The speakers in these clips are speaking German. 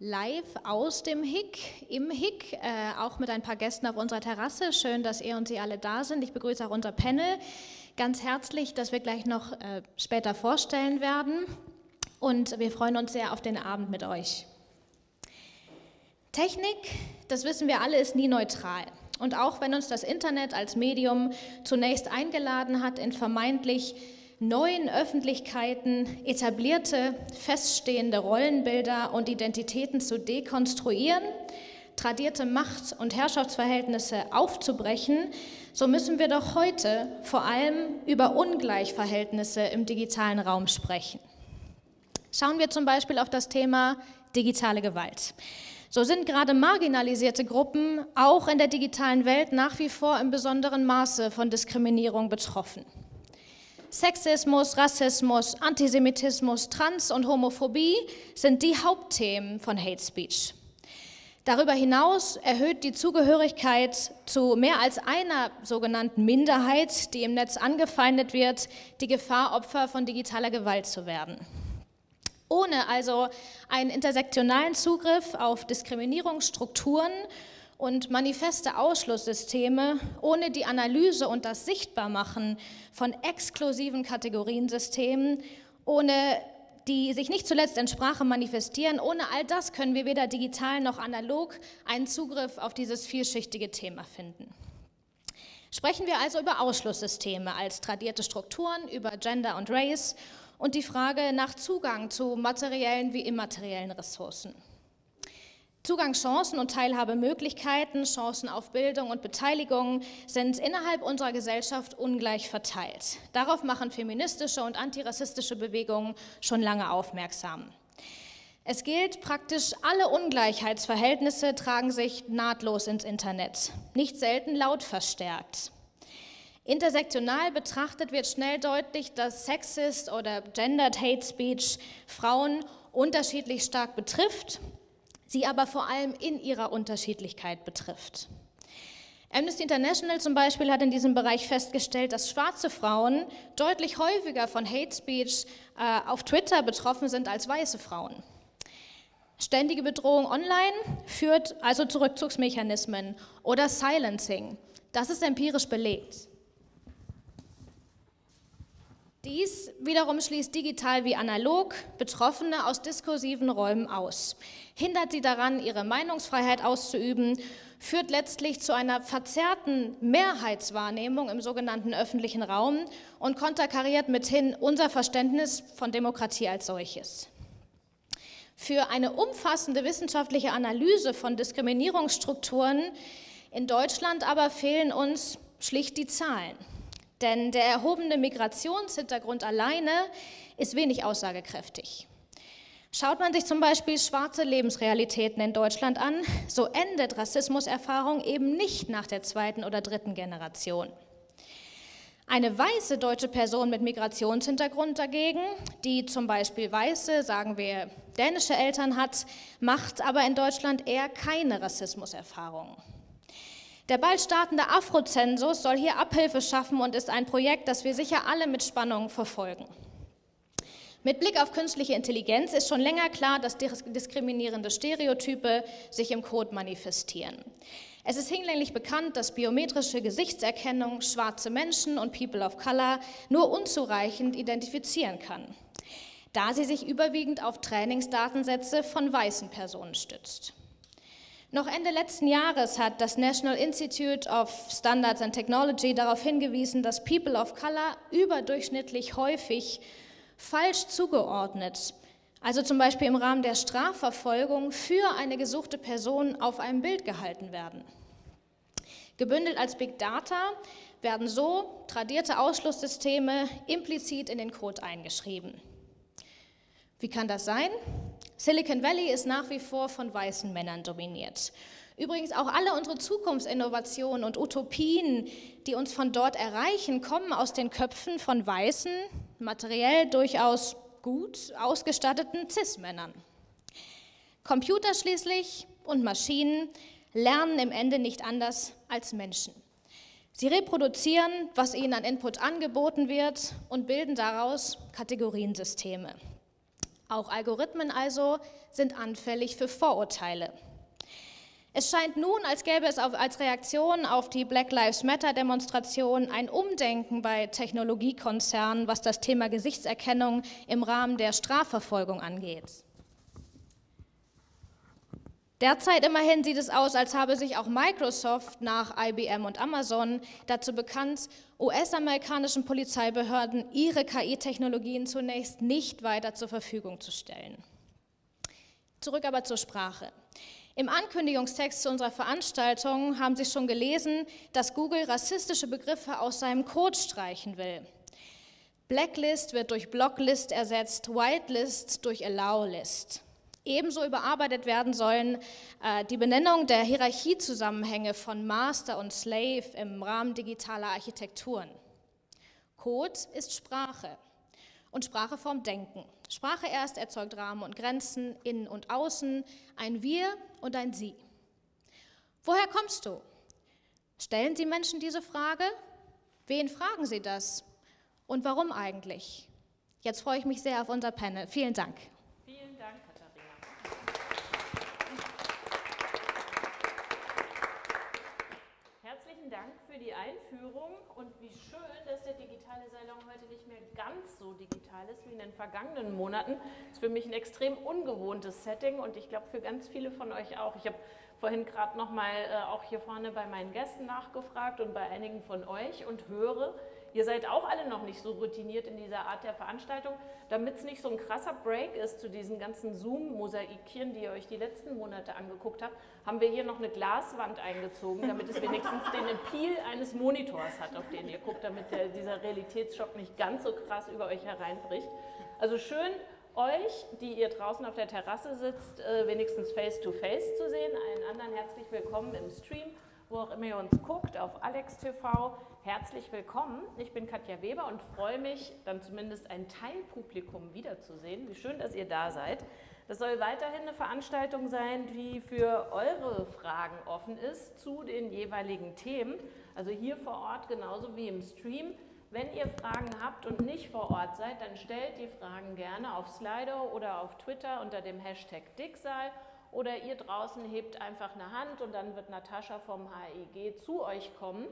live aus dem HIC, im HIC, äh, auch mit ein paar Gästen auf unserer Terrasse. Schön, dass ihr und Sie alle da sind. Ich begrüße auch unser Panel ganz herzlich, das wir gleich noch äh, später vorstellen werden. Und wir freuen uns sehr auf den Abend mit euch. Technik, das wissen wir alle, ist nie neutral. Und auch wenn uns das Internet als Medium zunächst eingeladen hat in vermeintlich neuen Öffentlichkeiten etablierte, feststehende Rollenbilder und Identitäten zu dekonstruieren, tradierte Macht- und Herrschaftsverhältnisse aufzubrechen, so müssen wir doch heute vor allem über Ungleichverhältnisse im digitalen Raum sprechen. Schauen wir zum Beispiel auf das Thema digitale Gewalt. So sind gerade marginalisierte Gruppen auch in der digitalen Welt nach wie vor im besonderen Maße von Diskriminierung betroffen. Sexismus, Rassismus, Antisemitismus, Trans- und Homophobie sind die Hauptthemen von Hate Speech. Darüber hinaus erhöht die Zugehörigkeit zu mehr als einer sogenannten Minderheit, die im Netz angefeindet wird, die Gefahr, Opfer von digitaler Gewalt zu werden. Ohne also einen intersektionalen Zugriff auf Diskriminierungsstrukturen und manifeste Ausschlusssysteme ohne die Analyse und das Sichtbarmachen von exklusiven Kategoriensystemen, ohne die sich nicht zuletzt in Sprache manifestieren. Ohne all das können wir weder digital noch analog einen Zugriff auf dieses vielschichtige Thema finden. Sprechen wir also über Ausschlusssysteme als tradierte Strukturen, über Gender und Race und die Frage nach Zugang zu materiellen wie immateriellen Ressourcen. Zugangschancen und Teilhabemöglichkeiten, Chancen auf Bildung und Beteiligung sind innerhalb unserer Gesellschaft ungleich verteilt. Darauf machen feministische und antirassistische Bewegungen schon lange aufmerksam. Es gilt praktisch, alle Ungleichheitsverhältnisse tragen sich nahtlos ins Internet, nicht selten laut verstärkt. Intersektional betrachtet wird schnell deutlich, dass Sexist oder Gendered Hate Speech Frauen unterschiedlich stark betrifft sie aber vor allem in ihrer Unterschiedlichkeit betrifft. Amnesty International zum Beispiel hat in diesem Bereich festgestellt, dass schwarze Frauen deutlich häufiger von Hate Speech äh, auf Twitter betroffen sind als weiße Frauen. Ständige Bedrohung online führt also zu Rückzugsmechanismen oder Silencing. Das ist empirisch belegt. Dies wiederum schließt digital wie analog Betroffene aus diskursiven Räumen aus, hindert sie daran, ihre Meinungsfreiheit auszuüben, führt letztlich zu einer verzerrten Mehrheitswahrnehmung im sogenannten öffentlichen Raum und konterkariert mithin unser Verständnis von Demokratie als solches. Für eine umfassende wissenschaftliche Analyse von Diskriminierungsstrukturen in Deutschland aber fehlen uns schlicht die Zahlen. Denn der erhobene Migrationshintergrund alleine ist wenig aussagekräftig. Schaut man sich zum Beispiel schwarze Lebensrealitäten in Deutschland an, so endet Rassismuserfahrung eben nicht nach der zweiten oder dritten Generation. Eine weiße deutsche Person mit Migrationshintergrund dagegen, die zum Beispiel weiße, sagen wir, dänische Eltern hat, macht aber in Deutschland eher keine Rassismuserfahrung. Der bald startende Afrozensus soll hier Abhilfe schaffen und ist ein Projekt, das wir sicher alle mit Spannung verfolgen. Mit Blick auf künstliche Intelligenz ist schon länger klar, dass diskriminierende Stereotype sich im Code manifestieren. Es ist hinlänglich bekannt, dass biometrische Gesichtserkennung schwarze Menschen und People of Color nur unzureichend identifizieren kann, da sie sich überwiegend auf Trainingsdatensätze von weißen Personen stützt. Noch Ende letzten Jahres hat das National Institute of Standards and Technology darauf hingewiesen, dass People of Color überdurchschnittlich häufig falsch zugeordnet, also zum Beispiel im Rahmen der Strafverfolgung für eine gesuchte Person auf einem Bild gehalten werden. Gebündelt als Big Data werden so tradierte Ausschlusssysteme implizit in den Code eingeschrieben. Wie kann das sein? Silicon Valley ist nach wie vor von weißen Männern dominiert. Übrigens auch alle unsere Zukunftsinnovationen und Utopien, die uns von dort erreichen, kommen aus den Köpfen von weißen, materiell durchaus gut ausgestatteten CIS-Männern. Computer schließlich und Maschinen lernen im Ende nicht anders als Menschen. Sie reproduzieren, was ihnen an Input angeboten wird und bilden daraus Kategoriensysteme. Auch Algorithmen also sind anfällig für Vorurteile. Es scheint nun, als gäbe es als Reaktion auf die Black Lives Matter-Demonstration ein Umdenken bei Technologiekonzernen, was das Thema Gesichtserkennung im Rahmen der Strafverfolgung angeht. Derzeit immerhin sieht es aus, als habe sich auch Microsoft nach IBM und Amazon dazu bekannt, US-amerikanischen Polizeibehörden ihre KI-Technologien zunächst nicht weiter zur Verfügung zu stellen. Zurück aber zur Sprache. Im Ankündigungstext zu unserer Veranstaltung haben Sie schon gelesen, dass Google rassistische Begriffe aus seinem Code streichen will. Blacklist wird durch Blocklist ersetzt, Whitelist durch Allowlist. Ebenso überarbeitet werden sollen äh, die Benennung der Hierarchiezusammenhänge von Master und Slave im Rahmen digitaler Architekturen. Code ist Sprache und Sprache formt Denken. Sprache erst erzeugt Rahmen und Grenzen, innen und außen, ein Wir und ein Sie. Woher kommst du? Stellen Sie Menschen diese Frage? Wen fragen Sie das? Und warum eigentlich? Jetzt freue ich mich sehr auf unser Panel. Vielen Dank. Vielen Dank, Katharina. Herzlichen Dank für die Einführung und wie schön, dass der digitale Salon heute nicht mehr ganz so digital ist wie in den vergangenen Monaten. Das ist für mich ein extrem ungewohntes Setting und ich glaube für ganz viele von euch auch. Ich habe vorhin gerade noch mal äh, auch hier vorne bei meinen Gästen nachgefragt und bei einigen von euch und höre, Ihr seid auch alle noch nicht so routiniert in dieser Art der Veranstaltung. Damit es nicht so ein krasser Break ist zu diesen ganzen Zoom-Mosaikchen, die ihr euch die letzten Monate angeguckt habt, haben wir hier noch eine Glaswand eingezogen, damit es wenigstens den Appeal eines Monitors hat, auf den ihr guckt, damit der, dieser Realitätsschock nicht ganz so krass über euch hereinbricht. Also schön, euch, die ihr draußen auf der Terrasse sitzt, äh, wenigstens face-to-face -face zu sehen. Allen anderen herzlich willkommen im Stream wo auch immer ihr uns guckt, auf Alex TV. Herzlich willkommen. Ich bin Katja Weber und freue mich, dann zumindest ein Teilpublikum wiederzusehen. Wie schön, dass ihr da seid. Das soll weiterhin eine Veranstaltung sein, die für eure Fragen offen ist zu den jeweiligen Themen. Also hier vor Ort genauso wie im Stream. Wenn ihr Fragen habt und nicht vor Ort seid, dann stellt die Fragen gerne auf Slido oder auf Twitter unter dem Hashtag Dicksaal oder ihr draußen hebt einfach eine Hand und dann wird Natascha vom HEG zu euch kommen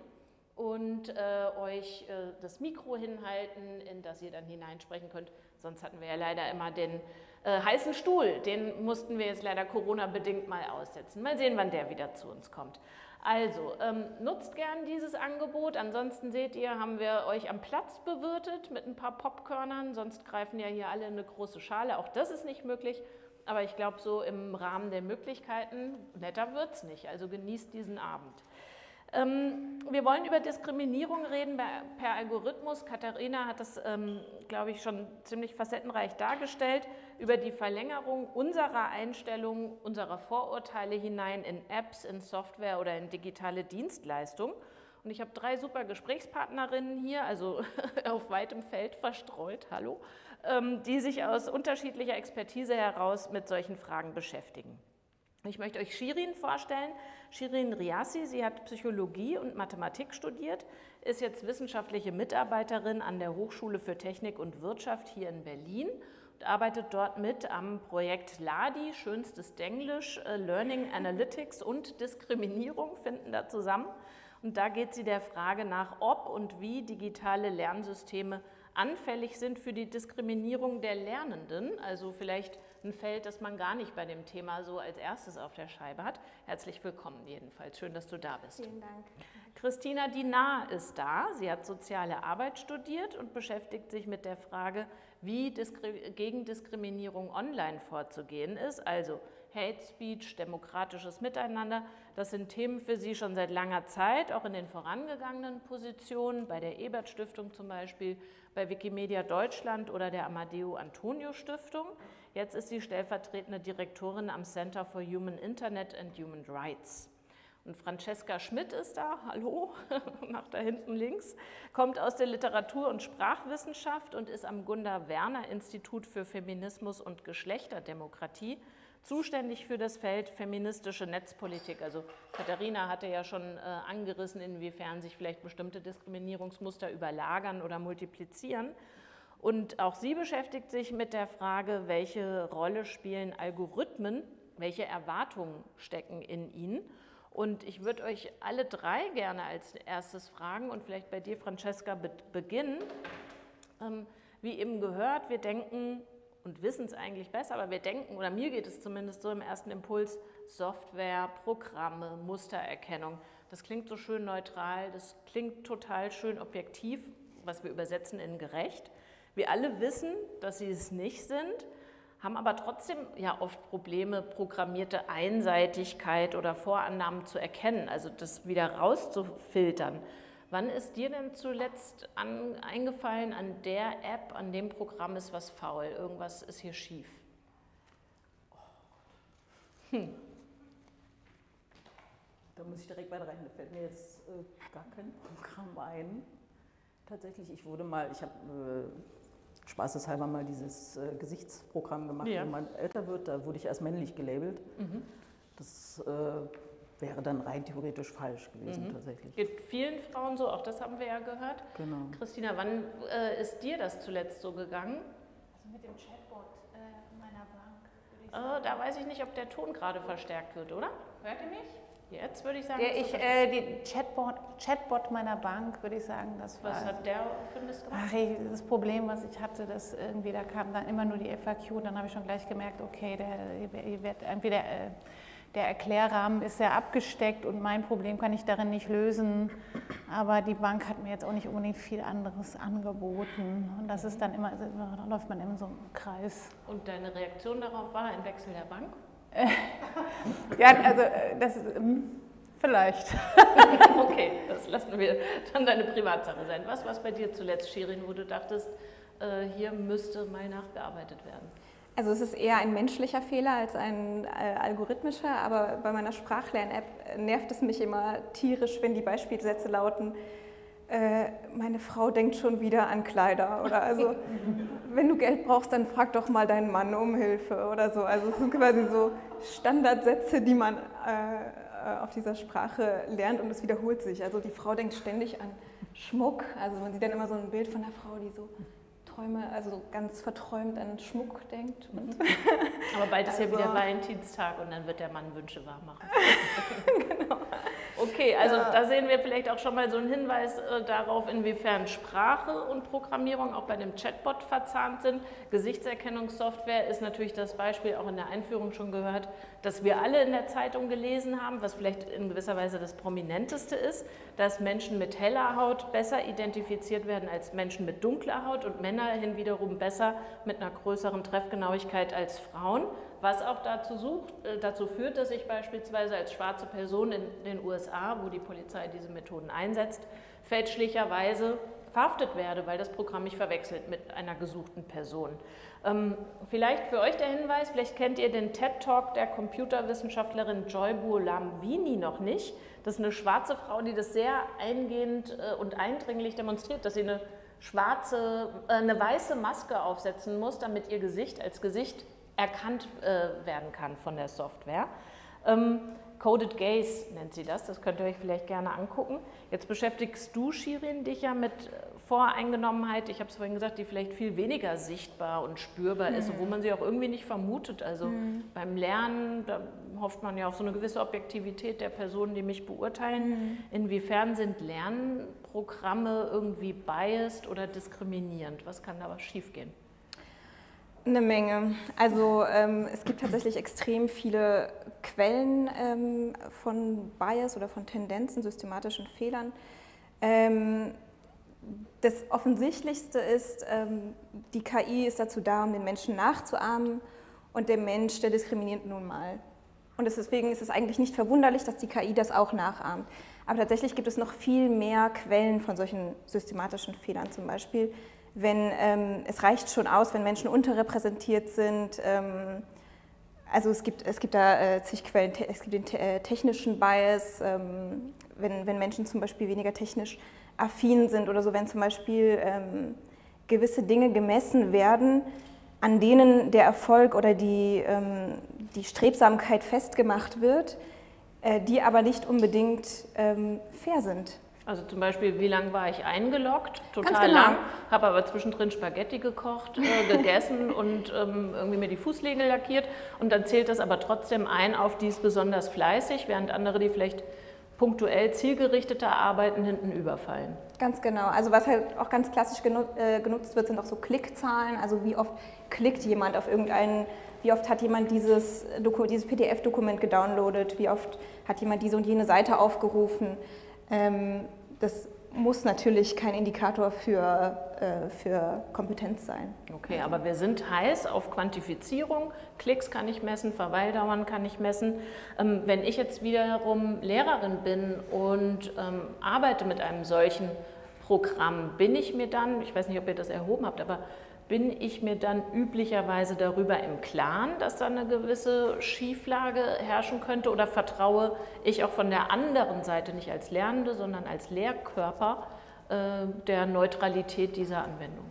und äh, euch äh, das Mikro hinhalten, in das ihr dann hineinsprechen könnt. Sonst hatten wir ja leider immer den äh, heißen Stuhl. Den mussten wir jetzt leider Corona-bedingt mal aussetzen. Mal sehen, wann der wieder zu uns kommt. Also, ähm, nutzt gern dieses Angebot. Ansonsten seht ihr, haben wir euch am Platz bewirtet mit ein paar Popkörnern. Sonst greifen ja hier alle eine große Schale. Auch das ist nicht möglich. Aber ich glaube, so im Rahmen der Möglichkeiten, netter wird es nicht. Also genießt diesen Abend. Ähm, wir wollen über Diskriminierung reden per Algorithmus. Katharina hat das, ähm, glaube ich, schon ziemlich facettenreich dargestellt, über die Verlängerung unserer Einstellungen, unserer Vorurteile hinein in Apps, in Software oder in digitale Dienstleistungen. Und ich habe drei super Gesprächspartnerinnen hier, also auf weitem Feld verstreut, hallo, ähm, die sich aus unterschiedlicher Expertise heraus mit solchen Fragen beschäftigen. Ich möchte euch Shirin vorstellen. Shirin Riassi, sie hat Psychologie und Mathematik studiert, ist jetzt wissenschaftliche Mitarbeiterin an der Hochschule für Technik und Wirtschaft hier in Berlin und arbeitet dort mit am Projekt LADI, schönstes Denglisch, äh, Learning Analytics und Diskriminierung finden da zusammen. Und da geht sie der Frage nach, ob und wie digitale Lernsysteme anfällig sind für die Diskriminierung der Lernenden, also vielleicht ein Feld, das man gar nicht bei dem Thema so als erstes auf der Scheibe hat. Herzlich willkommen jedenfalls. Schön, dass du da bist. Vielen Dank. Christina Dinar ist da. Sie hat soziale Arbeit studiert und beschäftigt sich mit der Frage, wie Diskri gegen Diskriminierung online vorzugehen ist. Also Hate Speech, demokratisches Miteinander, das sind Themen für Sie schon seit langer Zeit, auch in den vorangegangenen Positionen, bei der Ebert Stiftung zum Beispiel, bei Wikimedia Deutschland oder der Amadeo Antonio Stiftung. Jetzt ist sie stellvertretende Direktorin am Center for Human Internet and Human Rights. Und Francesca Schmidt ist da, hallo, nach da hinten links, kommt aus der Literatur- und Sprachwissenschaft und ist am Gunda Werner Institut für Feminismus und Geschlechterdemokratie zuständig für das Feld feministische Netzpolitik. Also Katharina hatte ja schon äh, angerissen, inwiefern sich vielleicht bestimmte Diskriminierungsmuster überlagern oder multiplizieren. Und auch sie beschäftigt sich mit der Frage, welche Rolle spielen Algorithmen, welche Erwartungen stecken in ihnen. Und ich würde euch alle drei gerne als erstes fragen und vielleicht bei dir, Francesca, beginnen. Ähm, wie eben gehört, wir denken und wissen es eigentlich besser, aber wir denken, oder mir geht es zumindest so im ersten Impuls, Software, Programme, Mustererkennung. Das klingt so schön neutral, das klingt total schön objektiv, was wir übersetzen in gerecht. Wir alle wissen, dass sie es nicht sind, haben aber trotzdem ja oft Probleme, programmierte Einseitigkeit oder Vorannahmen zu erkennen, also das wieder rauszufiltern. Wann ist dir denn zuletzt an, eingefallen, an der App, an dem Programm ist was faul, irgendwas ist hier schief? Hm. Da muss ich direkt weiter rein, da fällt mir jetzt äh, gar kein Programm ein. Tatsächlich, ich wurde mal, ich habe äh, spaßeshalber mal dieses äh, Gesichtsprogramm gemacht, ja. wenn man älter wird, da wurde ich als männlich gelabelt. Mhm. Das äh, wäre dann rein theoretisch falsch gewesen mhm. tatsächlich. Geht vielen Frauen so, auch das haben wir ja gehört. Genau. Christina, wann äh, ist dir das zuletzt so gegangen? Also mit dem Chatbot äh, meiner Bank. Oh, da weiß ich nicht, ob der Ton gerade verstärkt wird, oder? Hört ihr mich? Jetzt würde ich sagen. Der ich, äh, die Chatbot, Chatbot meiner Bank, würde ich sagen, das war. Was hat der für Mist gemacht? Ach, das Problem, was ich hatte, dass irgendwie da kam dann immer nur die FAQ, dann habe ich schon gleich gemerkt, okay, der, wird entweder äh, der Erklärrahmen ist sehr abgesteckt und mein Problem kann ich darin nicht lösen. Aber die Bank hat mir jetzt auch nicht unbedingt viel anderes angeboten. Und das ist dann immer, da läuft man immer so im Kreis. Und deine Reaktion darauf war ein Wechsel der Bank? ja, also äh, das ist hm, vielleicht. okay, das lassen wir dann deine Privatsache sein. Was war es bei dir zuletzt, Shirin, wo du dachtest, äh, hier müsste mal nachgearbeitet werden? Also es ist eher ein menschlicher Fehler als ein äh, algorithmischer, aber bei meiner Sprachlern-App nervt es mich immer tierisch, wenn die Beispielsätze lauten, äh, meine Frau denkt schon wieder an Kleider oder also wenn du Geld brauchst, dann frag doch mal deinen Mann um Hilfe oder so. Also es sind quasi so Standardsätze, die man äh, auf dieser Sprache lernt und es wiederholt sich. Also die Frau denkt ständig an Schmuck. Also man sieht dann immer so ein Bild von der Frau, die so Träume, also so ganz verträumt an Schmuck denkt. Mhm. Aber bald ist also, ja wieder Valentinstag und dann wird der Mann Wünsche wahr machen. genau. Okay, also ja. da sehen wir vielleicht auch schon mal so einen Hinweis äh, darauf, inwiefern Sprache und Programmierung auch bei dem Chatbot verzahnt sind. Gesichtserkennungssoftware ist natürlich das Beispiel auch in der Einführung schon gehört, das wir alle in der Zeitung gelesen haben, was vielleicht in gewisser Weise das prominenteste ist, dass Menschen mit heller Haut besser identifiziert werden als Menschen mit dunkler Haut und Männer hin wiederum besser mit einer größeren Treffgenauigkeit als Frauen was auch dazu, sucht, äh, dazu führt, dass ich beispielsweise als schwarze Person in den USA, wo die Polizei diese Methoden einsetzt, fälschlicherweise verhaftet werde, weil das Programm mich verwechselt mit einer gesuchten Person. Ähm, vielleicht für euch der Hinweis, vielleicht kennt ihr den TED-Talk der Computerwissenschaftlerin Joy Buolamwini noch nicht. Das ist eine schwarze Frau, die das sehr eingehend äh, und eindringlich demonstriert, dass sie eine schwarze, äh, eine weiße Maske aufsetzen muss, damit ihr Gesicht als Gesicht erkannt äh, werden kann von der Software. Ähm, Coded Gaze nennt sie das, das könnt ihr euch vielleicht gerne angucken. Jetzt beschäftigst du, Shirin, dich ja mit Voreingenommenheit, ich habe es vorhin gesagt, die vielleicht viel weniger sichtbar und spürbar mhm. ist, obwohl man sie auch irgendwie nicht vermutet. Also mhm. beim Lernen, da hofft man ja auf so eine gewisse Objektivität der Personen, die mich beurteilen. Mhm. Inwiefern sind Lernprogramme irgendwie biased oder diskriminierend? Was kann da was schiefgehen? Eine Menge. Also ähm, es gibt tatsächlich extrem viele Quellen ähm, von Bias oder von Tendenzen, systematischen Fehlern. Ähm, das Offensichtlichste ist, ähm, die KI ist dazu da, um den Menschen nachzuahmen und der Mensch, der diskriminiert nun mal. Und deswegen ist es eigentlich nicht verwunderlich, dass die KI das auch nachahmt. Aber tatsächlich gibt es noch viel mehr Quellen von solchen systematischen Fehlern. Zum Beispiel wenn ähm, es reicht schon aus, wenn Menschen unterrepräsentiert sind. Ähm, also es gibt, es gibt da äh, zig Quellen, es gibt den te äh, technischen Bias, ähm, wenn, wenn Menschen zum Beispiel weniger technisch affin sind oder so, wenn zum Beispiel ähm, gewisse Dinge gemessen werden, an denen der Erfolg oder die, ähm, die Strebsamkeit festgemacht wird, äh, die aber nicht unbedingt ähm, fair sind. Also zum Beispiel, wie lange war ich eingeloggt? Total genau. lang. Habe aber zwischendrin Spaghetti gekocht, äh, gegessen und ähm, irgendwie mir die Fußnägel lackiert. Und dann zählt das aber trotzdem ein auf die ist besonders fleißig, während andere, die vielleicht punktuell zielgerichteter arbeiten, hinten überfallen. Ganz genau. Also was halt auch ganz klassisch äh, genutzt wird, sind auch so Klickzahlen. Also wie oft klickt jemand auf irgendeinen, wie oft hat jemand dieses, dieses PDF-Dokument gedownloadet, wie oft hat jemand diese und jene Seite aufgerufen. Ähm, das muss natürlich kein Indikator für, äh, für Kompetenz sein. Okay, aber wir sind heiß auf Quantifizierung. Klicks kann ich messen, Verweildauern kann ich messen. Ähm, wenn ich jetzt wiederum Lehrerin bin und ähm, arbeite mit einem solchen Programm, bin ich mir dann, ich weiß nicht, ob ihr das erhoben habt, aber bin ich mir dann üblicherweise darüber im Klaren, dass da eine gewisse Schieflage herrschen könnte? Oder vertraue ich auch von der anderen Seite nicht als Lernende, sondern als Lehrkörper äh, der Neutralität dieser Anwendung?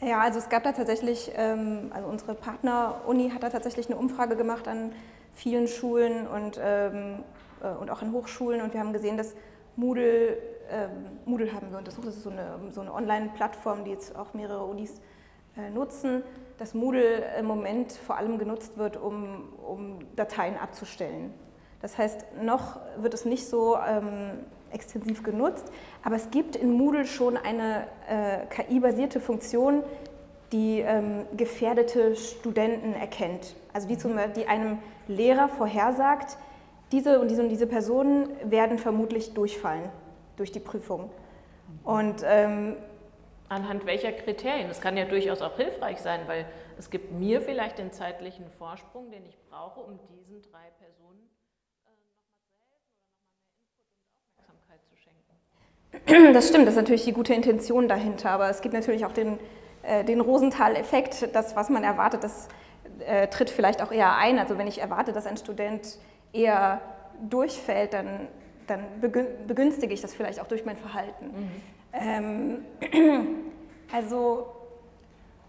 Ja, also es gab da tatsächlich, ähm, also unsere Partner-Uni hat da tatsächlich eine Umfrage gemacht an vielen Schulen und, ähm, äh, und auch an Hochschulen. Und wir haben gesehen, dass Moodle, ähm, Moodle haben wir. Untersucht, das ist so eine, so eine Online-Plattform, die jetzt auch mehrere Unis nutzen, dass Moodle im Moment vor allem genutzt wird, um, um Dateien abzustellen. Das heißt, noch wird es nicht so ähm, extensiv genutzt, aber es gibt in Moodle schon eine äh, KI-basierte Funktion, die ähm, gefährdete Studenten erkennt. Also die, zum, die einem Lehrer vorhersagt, diese und diese und diese Personen werden vermutlich durchfallen durch die Prüfung. Und ähm, Anhand welcher Kriterien? Das kann ja durchaus auch hilfreich sein, weil es gibt mir vielleicht den zeitlichen Vorsprung, den ich brauche, um diesen drei Personen äh, nochmal zu helfen oder nochmal mehr Input und Aufmerksamkeit zu schenken. Das stimmt, das ist natürlich die gute Intention dahinter, aber es gibt natürlich auch den, äh, den Rosenthal-Effekt, das, was man erwartet, das äh, tritt vielleicht auch eher ein. Also wenn ich erwarte, dass ein Student eher durchfällt, dann, dann begünstige ich das vielleicht auch durch mein Verhalten. Mhm. Ähm, also,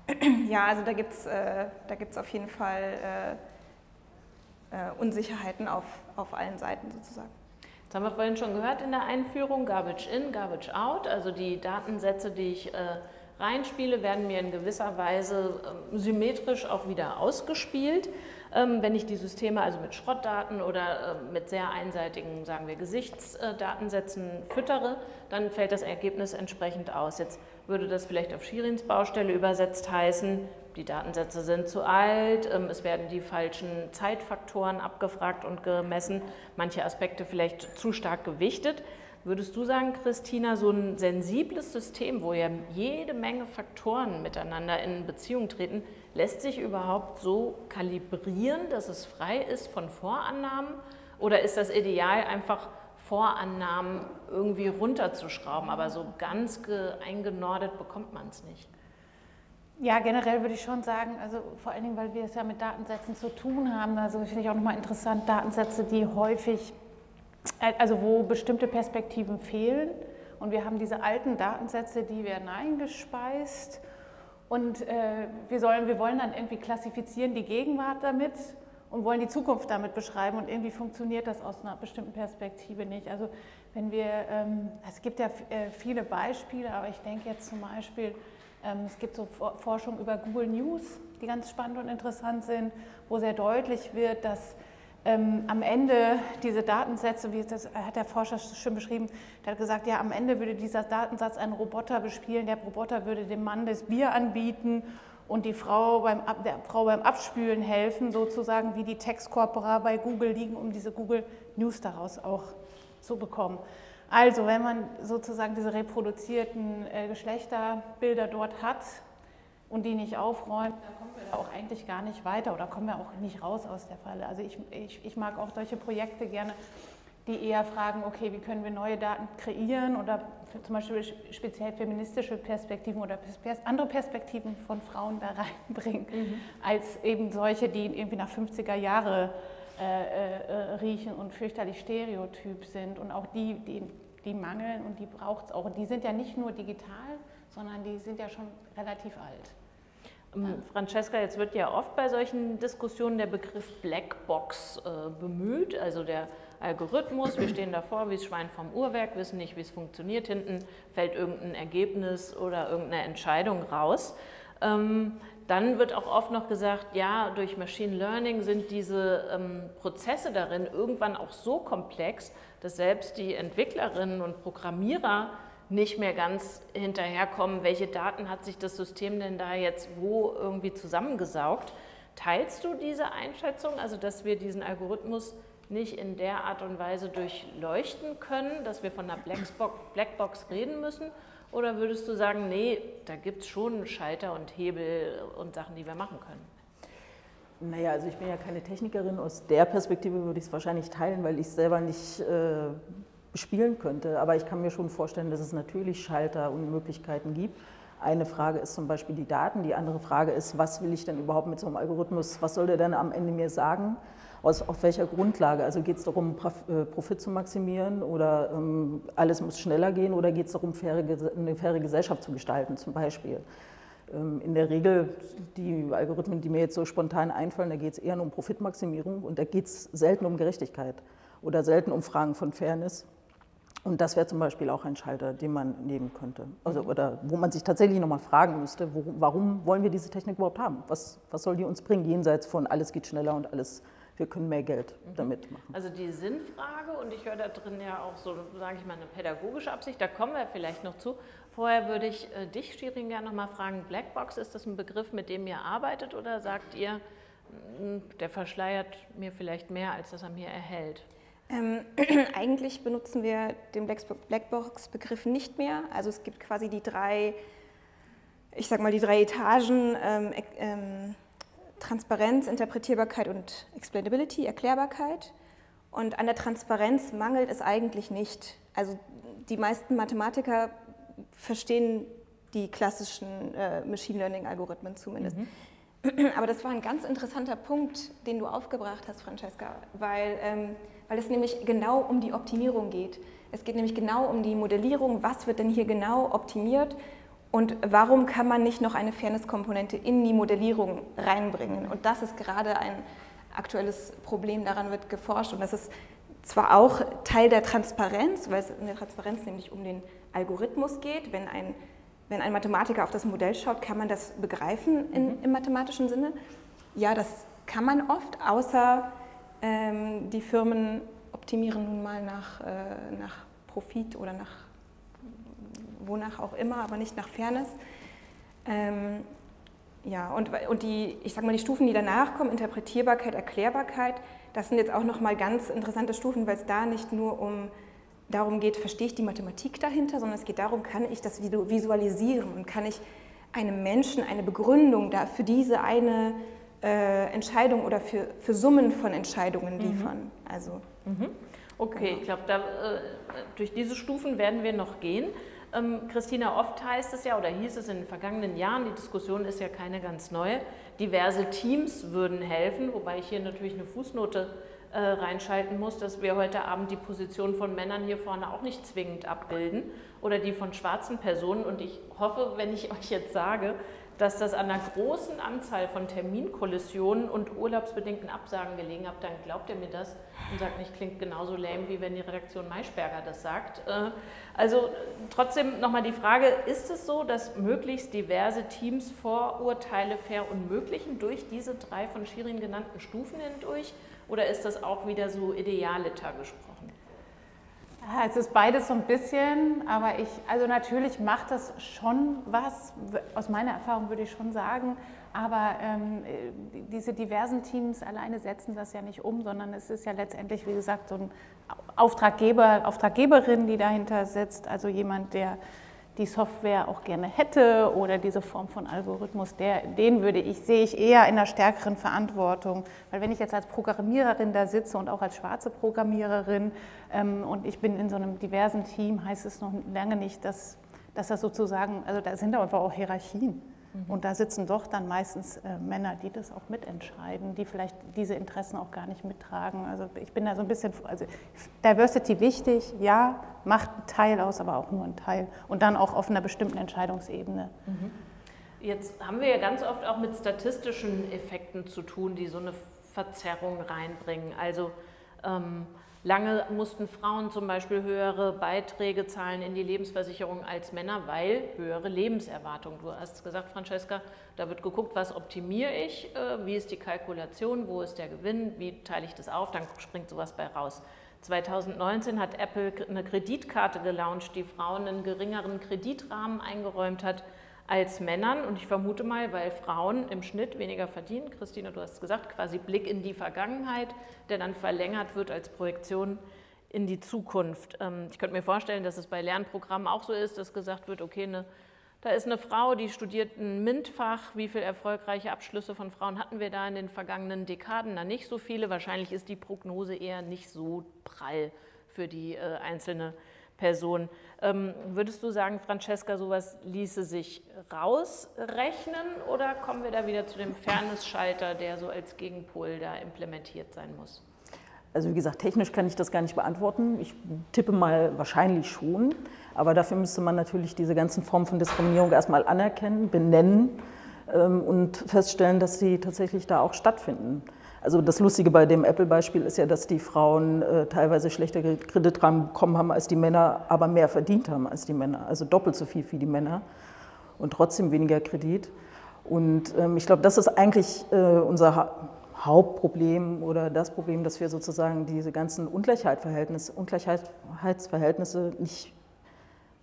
ja, also da gibt es äh, auf jeden Fall äh, äh, Unsicherheiten auf, auf allen Seiten sozusagen. Das haben wir vorhin schon gehört in der Einführung, Garbage in, Garbage out, also die Datensätze, die ich äh, reinspiele, werden mir in gewisser Weise ähm, symmetrisch auch wieder ausgespielt. Ähm, wenn ich die Systeme also mit Schrottdaten oder ähm, mit sehr einseitigen, sagen wir, Gesichtsdatensätzen füttere, dann fällt das Ergebnis entsprechend aus. Jetzt würde das vielleicht auf Schirins Baustelle übersetzt heißen, die Datensätze sind zu alt, ähm, es werden die falschen Zeitfaktoren abgefragt und gemessen, manche Aspekte vielleicht zu stark gewichtet. Würdest du sagen, Christina, so ein sensibles System, wo ja jede Menge Faktoren miteinander in Beziehung treten, lässt sich überhaupt so kalibrieren, dass es frei ist von Vorannahmen? Oder ist das Ideal, einfach Vorannahmen irgendwie runterzuschrauben, aber so ganz eingenordet bekommt man es nicht? Ja, generell würde ich schon sagen, also vor allen Dingen, weil wir es ja mit Datensätzen zu tun haben, also finde ich auch nochmal interessant, Datensätze, die häufig also wo bestimmte Perspektiven fehlen. Und wir haben diese alten Datensätze, die werden eingespeist. Und äh, wir, sollen, wir wollen dann irgendwie klassifizieren die Gegenwart damit und wollen die Zukunft damit beschreiben. Und irgendwie funktioniert das aus einer bestimmten Perspektive nicht. Also wenn wir, ähm, es gibt ja äh, viele Beispiele, aber ich denke jetzt zum Beispiel, ähm, es gibt so Forschung über Google News, die ganz spannend und interessant sind, wo sehr deutlich wird, dass ähm, am Ende diese Datensätze, wie das hat der Forscher schön beschrieben, der hat gesagt, ja, am Ende würde dieser Datensatz einen Roboter bespielen, der Roboter würde dem Mann das Bier anbieten und die Frau beim, der Frau beim Abspülen helfen, sozusagen wie die Textkorpora bei Google liegen, um diese Google News daraus auch zu bekommen. Also wenn man sozusagen diese reproduzierten äh, Geschlechterbilder dort hat und die nicht aufräumt, dann kommt auch eigentlich gar nicht weiter oder kommen wir auch nicht raus aus der Falle. Also ich, ich, ich mag auch solche Projekte gerne, die eher fragen, okay, wie können wir neue Daten kreieren oder zum Beispiel speziell feministische Perspektiven oder andere Perspektiven von Frauen da reinbringen, mhm. als eben solche, die irgendwie nach 50er Jahre äh, äh, riechen und fürchterlich stereotyp sind und auch die, die, die mangeln und die braucht es auch. Und die sind ja nicht nur digital, sondern die sind ja schon relativ alt. Ähm, Francesca, jetzt wird ja oft bei solchen Diskussionen der Begriff Blackbox äh, bemüht, also der Algorithmus, wir stehen davor wie das Schwein vom Uhrwerk, wissen nicht, wie es funktioniert, hinten fällt irgendein Ergebnis oder irgendeine Entscheidung raus. Ähm, dann wird auch oft noch gesagt, ja, durch Machine Learning sind diese ähm, Prozesse darin irgendwann auch so komplex, dass selbst die Entwicklerinnen und Programmierer nicht mehr ganz hinterherkommen, welche Daten hat sich das System denn da jetzt wo irgendwie zusammengesaugt. Teilst du diese Einschätzung, also dass wir diesen Algorithmus nicht in der Art und Weise durchleuchten können, dass wir von einer Blackbox reden müssen? Oder würdest du sagen, nee, da gibt es schon Schalter und Hebel und Sachen, die wir machen können? Naja, also ich bin ja keine Technikerin. Aus der Perspektive würde ich es wahrscheinlich teilen, weil ich selber nicht äh, bespielen könnte. Aber ich kann mir schon vorstellen, dass es natürlich Schalter und Möglichkeiten gibt. Eine Frage ist zum Beispiel die Daten, die andere Frage ist, was will ich denn überhaupt mit so einem Algorithmus, was soll der denn am Ende mir sagen? Aus, auf welcher Grundlage? Also geht es darum, äh, Profit zu maximieren oder ähm, alles muss schneller gehen oder geht es darum, faire, eine faire Gesellschaft zu gestalten zum Beispiel? Ähm, in der Regel, die Algorithmen, die mir jetzt so spontan einfallen, da geht es eher um Profitmaximierung und da geht es selten um Gerechtigkeit oder selten um Fragen von Fairness. Und das wäre zum Beispiel auch ein Schalter, den man nehmen könnte. Also, oder wo man sich tatsächlich nochmal fragen müsste, wo, warum wollen wir diese Technik überhaupt haben? Was, was soll die uns bringen, jenseits von alles geht schneller und alles wir können mehr Geld mhm. damit machen. Also die Sinnfrage, und ich höre da drin ja auch so, sage ich mal, eine pädagogische Absicht, da kommen wir vielleicht noch zu. Vorher würde ich äh, dich, Shirin, gerne nochmal fragen, Blackbox, ist das ein Begriff, mit dem ihr arbeitet oder sagt ihr, hm, der verschleiert mir vielleicht mehr, als dass er mir erhält? Ähm, eigentlich benutzen wir den Blackbox-Begriff nicht mehr. Also es gibt quasi die drei, ich sag mal, die drei Etagen ähm, ähm, Transparenz, Interpretierbarkeit und Explainability, Erklärbarkeit. Und an der Transparenz mangelt es eigentlich nicht. Also die meisten Mathematiker verstehen die klassischen äh, Machine Learning-Algorithmen zumindest. Mhm. Aber das war ein ganz interessanter Punkt, den du aufgebracht hast, Francesca, weil, ähm, weil es nämlich genau um die Optimierung geht. Es geht nämlich genau um die Modellierung, was wird denn hier genau optimiert und warum kann man nicht noch eine Fairness-Komponente in die Modellierung reinbringen? Und das ist gerade ein aktuelles Problem, daran wird geforscht. Und das ist zwar auch Teil der Transparenz, weil es in der Transparenz nämlich um den Algorithmus geht. Wenn ein, wenn ein Mathematiker auf das Modell schaut, kann man das begreifen in, mhm. im mathematischen Sinne. Ja, das kann man oft, außer ähm, die Firmen optimieren nun mal nach, äh, nach Profit oder nach wonach auch immer, aber nicht nach Fairness. Ähm, ja, und, und die, ich sag mal, die Stufen, die danach kommen, Interpretierbarkeit, Erklärbarkeit, das sind jetzt auch nochmal ganz interessante Stufen, weil es da nicht nur um darum geht, verstehe ich die Mathematik dahinter, sondern es geht darum, kann ich das visualisieren und kann ich einem Menschen eine Begründung da für diese eine äh, Entscheidung oder für, für Summen von Entscheidungen mhm. liefern. Mhm. Also, mhm. Okay, genau. ich glaube, äh, durch diese Stufen werden wir noch gehen. Ähm, Christina, oft heißt es ja oder hieß es in den vergangenen Jahren, die Diskussion ist ja keine ganz neue, diverse Teams würden helfen, wobei ich hier natürlich eine Fußnote äh, reinschalten muss, dass wir heute Abend die Position von Männern hier vorne auch nicht zwingend abbilden oder die von schwarzen Personen. Und ich hoffe, wenn ich euch jetzt sage, dass das an einer großen Anzahl von Terminkollisionen und urlaubsbedingten Absagen gelegen hat, dann glaubt ihr mir das und sagt nicht, klingt genauso lame, wie wenn die Redaktion Maischberger das sagt. Äh, also trotzdem nochmal die Frage, ist es so, dass möglichst diverse Teams Vorurteile verunmöglichen durch diese drei von Shirin genannten Stufen hindurch oder ist das auch wieder so idealiter gesprochen? Es ist beides so ein bisschen, aber ich, also natürlich macht das schon was, aus meiner Erfahrung würde ich schon sagen, aber ähm, diese diversen Teams alleine setzen das ja nicht um, sondern es ist ja letztendlich, wie gesagt, so ein Auftraggeber, Auftraggeberin, die dahinter sitzt, also jemand, der die Software auch gerne hätte oder diese Form von Algorithmus, der, den würde ich, sehe ich eher in einer stärkeren Verantwortung. Weil wenn ich jetzt als Programmiererin da sitze und auch als schwarze Programmiererin ähm, und ich bin in so einem diversen Team, heißt es noch lange nicht, dass, dass das sozusagen, also da sind einfach auch Hierarchien. Mhm. Und da sitzen doch dann meistens äh, Männer, die das auch mitentscheiden, die vielleicht diese Interessen auch gar nicht mittragen. Also ich bin da so ein bisschen, also Diversity wichtig, ja, macht einen Teil aus, aber auch nur einen Teil. Und dann auch auf einer bestimmten Entscheidungsebene. Mhm. Jetzt haben wir ja ganz oft auch mit statistischen Effekten zu tun, die so eine Verzerrung reinbringen. Also ähm, Lange mussten Frauen zum Beispiel höhere Beiträge zahlen in die Lebensversicherung als Männer, weil höhere Lebenserwartung. Du hast gesagt, Francesca, da wird geguckt, was optimiere ich, äh, wie ist die Kalkulation, wo ist der Gewinn, wie teile ich das auf, dann springt sowas bei raus. 2019 hat Apple eine Kreditkarte gelauncht, die Frauen einen geringeren Kreditrahmen eingeräumt hat als Männern. Und ich vermute mal, weil Frauen im Schnitt weniger verdienen, Christina, du hast es gesagt, quasi Blick in die Vergangenheit, der dann verlängert wird als Projektion in die Zukunft. Ähm, ich könnte mir vorstellen, dass es bei Lernprogrammen auch so ist, dass gesagt wird, okay, eine, da ist eine Frau, die studiert ein MINT-Fach. Wie viele erfolgreiche Abschlüsse von Frauen hatten wir da in den vergangenen Dekaden? Na, nicht so viele. Wahrscheinlich ist die Prognose eher nicht so prall für die äh, einzelne Person. Ähm, würdest du sagen, Francesca, sowas ließe sich rausrechnen oder kommen wir da wieder zu dem Fairness-Schalter, der so als Gegenpol da implementiert sein muss? Also wie gesagt, technisch kann ich das gar nicht beantworten. Ich tippe mal wahrscheinlich schon, aber dafür müsste man natürlich diese ganzen Formen von Diskriminierung erstmal anerkennen, benennen ähm, und feststellen, dass sie tatsächlich da auch stattfinden. Also das Lustige bei dem Apple-Beispiel ist ja, dass die Frauen äh, teilweise schlechtere Kreditrahmen bekommen haben als die Männer, aber mehr verdient haben als die Männer. Also doppelt so viel wie die Männer und trotzdem weniger Kredit. Und ähm, ich glaube, das ist eigentlich äh, unser ha Hauptproblem oder das Problem, dass wir sozusagen diese ganzen Ungleichheitsverhältnisse, Ungleichheitsverhältnisse nicht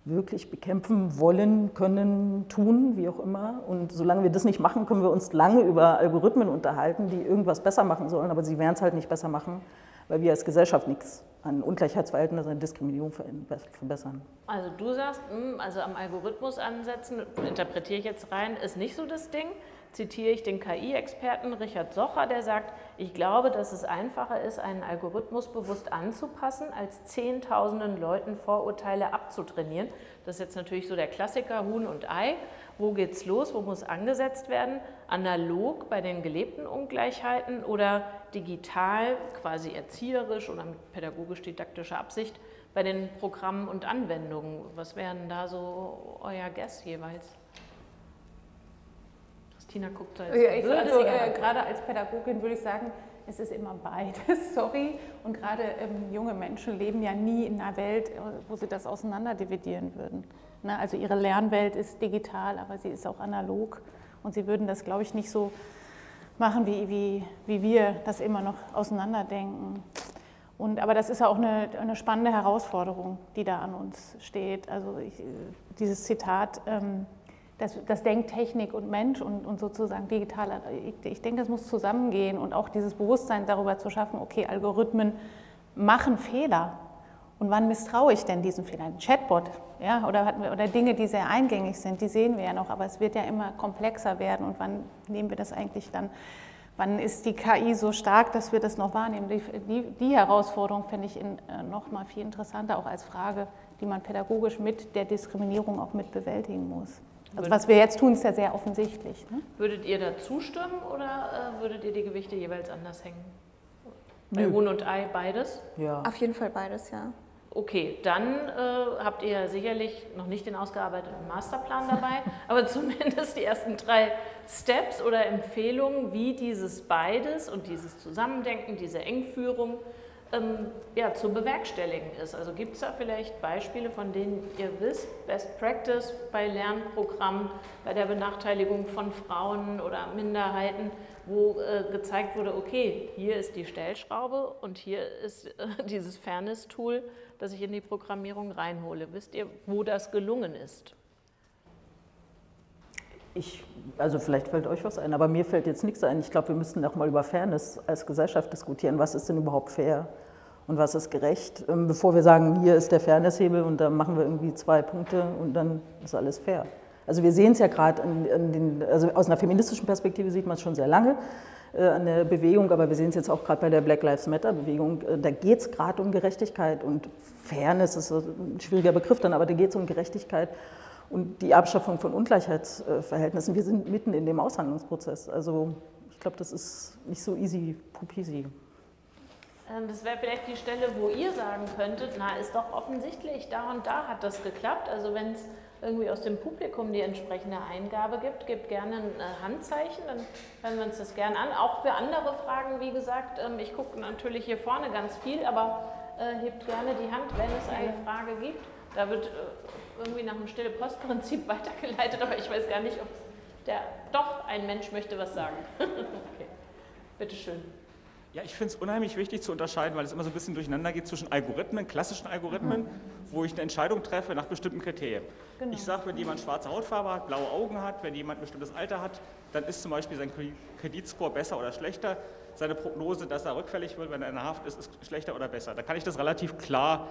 wirklich bekämpfen wollen, können, tun, wie auch immer. Und solange wir das nicht machen, können wir uns lange über Algorithmen unterhalten, die irgendwas besser machen sollen, aber sie werden es halt nicht besser machen, weil wir als Gesellschaft nichts an Ungleichheitsverhältnissen, an Diskriminierung verbessern. Also du sagst, hm, also am Algorithmus ansetzen, interpretiere ich jetzt rein, ist nicht so das Ding zitiere ich den KI-Experten Richard Socher, der sagt, ich glaube, dass es einfacher ist, einen Algorithmus bewusst anzupassen, als zehntausenden Leuten Vorurteile abzutrainieren. Das ist jetzt natürlich so der Klassiker Huhn und Ei. Wo geht's los? Wo muss angesetzt werden? Analog bei den gelebten Ungleichheiten oder digital, quasi erzieherisch oder mit pädagogisch-didaktischer Absicht bei den Programmen und Anwendungen? Was wären da so euer Guess jeweils? Tina guckt da jetzt. Ja, ich, also, äh, gerade als Pädagogin würde ich sagen, es ist immer beides, sorry. Und gerade ähm, junge Menschen leben ja nie in einer Welt, äh, wo sie das auseinanderdividieren würden. Ne? Also ihre Lernwelt ist digital, aber sie ist auch analog. Und sie würden das, glaube ich, nicht so machen, wie, wie, wie wir das immer noch auseinanderdenken. Und, aber das ist ja auch eine, eine spannende Herausforderung, die da an uns steht. Also ich, dieses Zitat, ähm, das, das denkt Technik und Mensch und, und sozusagen digitaler. Ich, ich denke, das muss zusammengehen und auch dieses Bewusstsein darüber zu schaffen, okay, Algorithmen machen Fehler. Und wann misstraue ich denn diesen Fehlern? Chatbot ja, oder, oder Dinge, die sehr eingängig sind, die sehen wir ja noch, aber es wird ja immer komplexer werden. Und wann nehmen wir das eigentlich dann? Wann ist die KI so stark, dass wir das noch wahrnehmen? Die, die, die Herausforderung finde ich in, äh, noch mal viel interessanter, auch als Frage, die man pädagogisch mit der Diskriminierung auch mit bewältigen muss. Also was wir jetzt tun, ist ja sehr offensichtlich. Ne? Würdet ihr da zustimmen oder äh, würdet ihr die Gewichte jeweils anders hängen? Bei Huhn und Ei beides? Ja. Auf jeden Fall beides, ja. Okay, dann äh, habt ihr sicherlich noch nicht den ausgearbeiteten Masterplan dabei, aber zumindest die ersten drei Steps oder Empfehlungen, wie dieses beides und dieses Zusammendenken, diese Engführung ähm, ja, zu bewerkstelligen ist. Also gibt es da vielleicht Beispiele, von denen ihr wisst, Best Practice bei Lernprogrammen, bei der Benachteiligung von Frauen oder Minderheiten, wo äh, gezeigt wurde, okay, hier ist die Stellschraube und hier ist äh, dieses Fairness-Tool, das ich in die Programmierung reinhole. Wisst ihr, wo das gelungen ist? Ich, also vielleicht fällt euch was ein, aber mir fällt jetzt nichts ein. Ich glaube, wir müssten auch mal über Fairness als Gesellschaft diskutieren. Was ist denn überhaupt fair? Und was ist gerecht, ähm, bevor wir sagen, hier ist der Fairnesshebel und da machen wir irgendwie zwei Punkte und dann ist alles fair. Also wir sehen es ja gerade, also aus einer feministischen Perspektive sieht man es schon sehr lange äh, an der Bewegung, aber wir sehen es jetzt auch gerade bei der Black Lives Matter Bewegung. Äh, da geht es gerade um Gerechtigkeit und Fairness ist ein schwieriger Begriff dann, aber da geht es um Gerechtigkeit und die Abschaffung von Ungleichheitsverhältnissen. Wir sind mitten in dem Aushandlungsprozess. Also ich glaube, das ist nicht so easy peasy. Ähm, das wäre vielleicht die Stelle, wo ihr sagen könntet, na, ist doch offensichtlich, da und da hat das geklappt. Also wenn es irgendwie aus dem Publikum die entsprechende Eingabe gibt, gebt gerne ein äh, Handzeichen, dann hören wir uns das gerne an. Auch für andere Fragen, wie gesagt, ähm, ich gucke natürlich hier vorne ganz viel, aber äh, hebt gerne die Hand, wenn es eine Frage gibt. Da wird äh, irgendwie nach dem stille Postprinzip weitergeleitet, aber ich weiß gar nicht, ob der doch ein Mensch möchte was sagen. okay. Bitte schön. Ja, ich finde es unheimlich wichtig zu unterscheiden, weil es immer so ein bisschen durcheinander geht zwischen Algorithmen, klassischen Algorithmen, mhm. wo ich eine Entscheidung treffe nach bestimmten Kriterien. Genau. Ich sage, wenn jemand schwarze Hautfarbe hat, blaue Augen hat, wenn jemand ein bestimmtes Alter hat, dann ist zum Beispiel sein Kreditscore besser oder schlechter. Seine Prognose, dass er rückfällig wird, wenn er in der Haft ist, ist schlechter oder besser. Da kann ich das relativ klar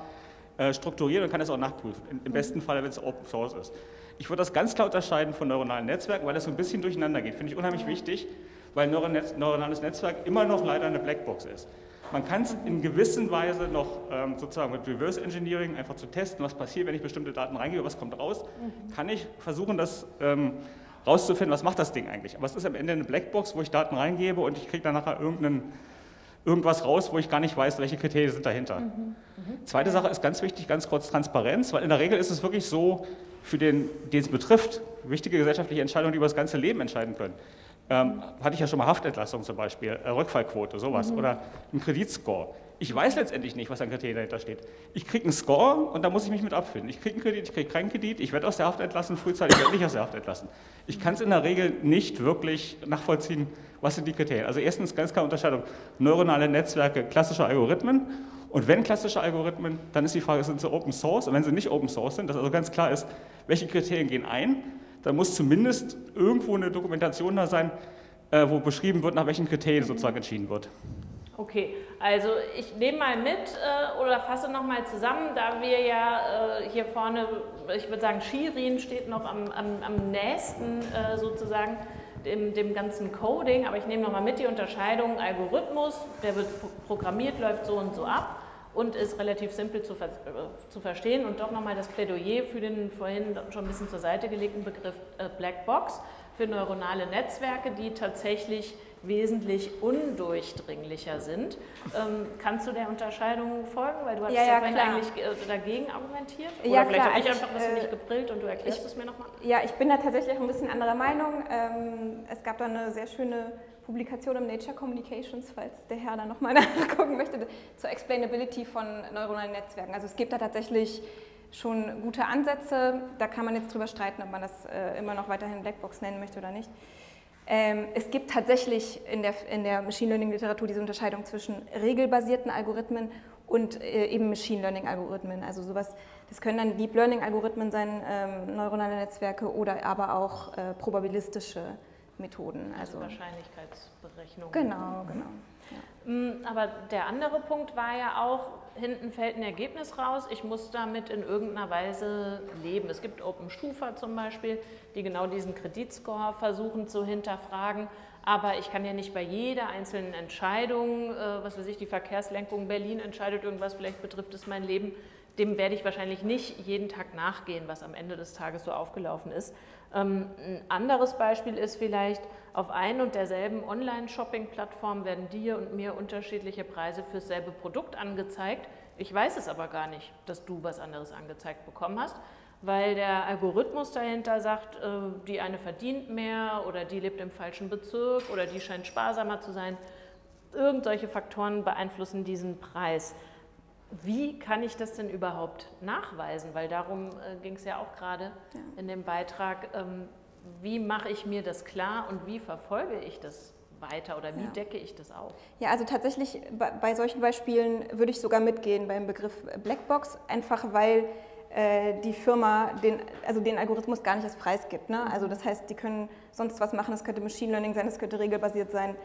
äh, strukturieren und kann das auch nachprüfen. Im, im besten Fall, wenn es Open Source ist. Ich würde das ganz klar unterscheiden von neuronalen Netzwerken, weil das so ein bisschen durcheinander geht. Finde ich unheimlich wichtig weil neuronales Netzwerk immer noch leider eine Blackbox ist. Man kann es in gewisser Weise noch ähm, sozusagen mit Reverse Engineering einfach zu testen, was passiert, wenn ich bestimmte Daten reingebe, was kommt raus, mhm. kann ich versuchen, das ähm, rauszufinden, was macht das Ding eigentlich. Aber es ist am Ende eine Blackbox, wo ich Daten reingebe und ich kriege dann nachher irgendwas raus, wo ich gar nicht weiß, welche Kriterien sind dahinter. Mhm. Mhm. Zweite Sache ist ganz wichtig, ganz kurz Transparenz, weil in der Regel ist es wirklich so, für den, den es betrifft, wichtige gesellschaftliche Entscheidungen, die über das ganze Leben entscheiden können ähm, hatte ich ja schon mal Haftentlassung zum Beispiel, äh, Rückfallquote, sowas, mhm. oder ein Kreditscore. Ich weiß letztendlich nicht, was an Kriterien dahinter steht. Ich kriege einen Score und da muss ich mich mit abfinden. Ich kriege einen Kredit, ich kriege keinen Kredit, ich werde aus der Haft entlassen, frühzeitig werde nicht aus der Haft entlassen. Ich kann es in der Regel nicht wirklich nachvollziehen, was sind die Kriterien. Also erstens ganz klar Unterscheidung, neuronale Netzwerke, klassische Algorithmen. Und wenn klassische Algorithmen, dann ist die Frage, sind sie Open Source? Und wenn sie nicht Open Source sind, dass also ganz klar ist, welche Kriterien gehen ein, dann muss zumindest irgendwo eine Dokumentation da sein, äh, wo beschrieben wird, nach welchen Kriterien sozusagen entschieden wird. Okay, also ich nehme mal mit äh, oder fasse nochmal zusammen, da wir ja äh, hier vorne, ich würde sagen, Shirin steht noch am, am, am nächsten äh, sozusagen dem, dem ganzen Coding, aber ich nehme nochmal mit die Unterscheidung Algorithmus, der wird programmiert, läuft so und so ab und ist relativ simpel zu, ver zu verstehen. Und doch nochmal das Plädoyer für den vorhin schon ein bisschen zur Seite gelegten Begriff äh, Blackbox für neuronale Netzwerke, die tatsächlich wesentlich undurchdringlicher sind. Ähm, kannst du der Unterscheidung folgen? Weil du hast ja, ja, vorhin eigentlich äh, dagegen argumentiert. Oder ja, vielleicht habe ich einfach was äh, nicht gebrillt und du erklärst es mir nochmal. Ja, ich bin da tatsächlich auch ein bisschen anderer Meinung. Ähm, es gab da eine sehr schöne Publikation im Nature Communications, falls der Herr da nochmal nachgucken möchte, zur Explainability von neuronalen Netzwerken. Also es gibt da tatsächlich schon gute Ansätze. Da kann man jetzt drüber streiten, ob man das äh, immer noch weiterhin Blackbox nennen möchte oder nicht. Ähm, es gibt tatsächlich in der, in der Machine Learning-Literatur diese Unterscheidung zwischen regelbasierten Algorithmen und äh, eben Machine Learning-Algorithmen. Also sowas, das können dann Deep Learning-Algorithmen sein, ähm, neuronale Netzwerke oder aber auch äh, probabilistische Methoden. Also, also Wahrscheinlichkeitsberechnung. Genau, genau. Ja. Mm, aber der andere Punkt war ja auch, hinten fällt ein Ergebnis raus, ich muss damit in irgendeiner Weise leben. Es gibt OpenStufa zum Beispiel, die genau diesen Kreditscore versuchen zu hinterfragen. Aber ich kann ja nicht bei jeder einzelnen Entscheidung, äh, was weiß ich, die Verkehrslenkung Berlin entscheidet irgendwas, vielleicht betrifft es mein Leben, dem werde ich wahrscheinlich nicht jeden Tag nachgehen, was am Ende des Tages so aufgelaufen ist. Ähm, ein anderes Beispiel ist vielleicht, auf ein und derselben Online-Shopping-Plattform werden dir und mir unterschiedliche Preise für dasselbe Produkt angezeigt. Ich weiß es aber gar nicht, dass du was anderes angezeigt bekommen hast, weil der Algorithmus dahinter sagt, äh, die eine verdient mehr oder die lebt im falschen Bezirk oder die scheint sparsamer zu sein. Irgend solche Faktoren beeinflussen diesen Preis. Wie kann ich das denn überhaupt nachweisen? Weil darum äh, ging es ja auch gerade ja. in dem Beitrag. Ähm, wie mache ich mir das klar und wie verfolge ich das weiter oder wie ja. decke ich das auf? Ja, also tatsächlich bei, solchen Beispielen würde ich sogar mitgehen beim Begriff Blackbox, einfach weil äh, die Firma den, also den Algorithmus gar nicht als Preis gibt. Ne? Also das heißt, die können sonst was machen, das könnte Machine Learning sein, das könnte regelbasiert sein,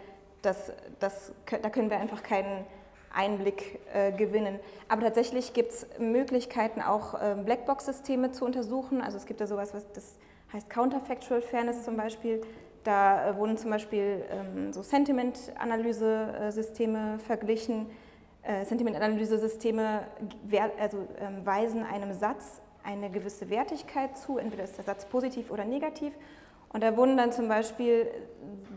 das, das, da können wir einfach keinen Einblick äh, gewinnen. Aber tatsächlich gibt es Möglichkeiten, auch äh, Blackbox-Systeme zu untersuchen. Also es gibt ja sowas, was das heißt Counterfactual Fairness zum Beispiel. Da äh, wurden zum Beispiel ähm, so Sentiment-Analyse-Systeme verglichen. Äh, Sentiment-Analyse-Systeme also, ähm, weisen einem Satz eine gewisse Wertigkeit zu, entweder ist der Satz positiv oder negativ. Und da wurden dann zum Beispiel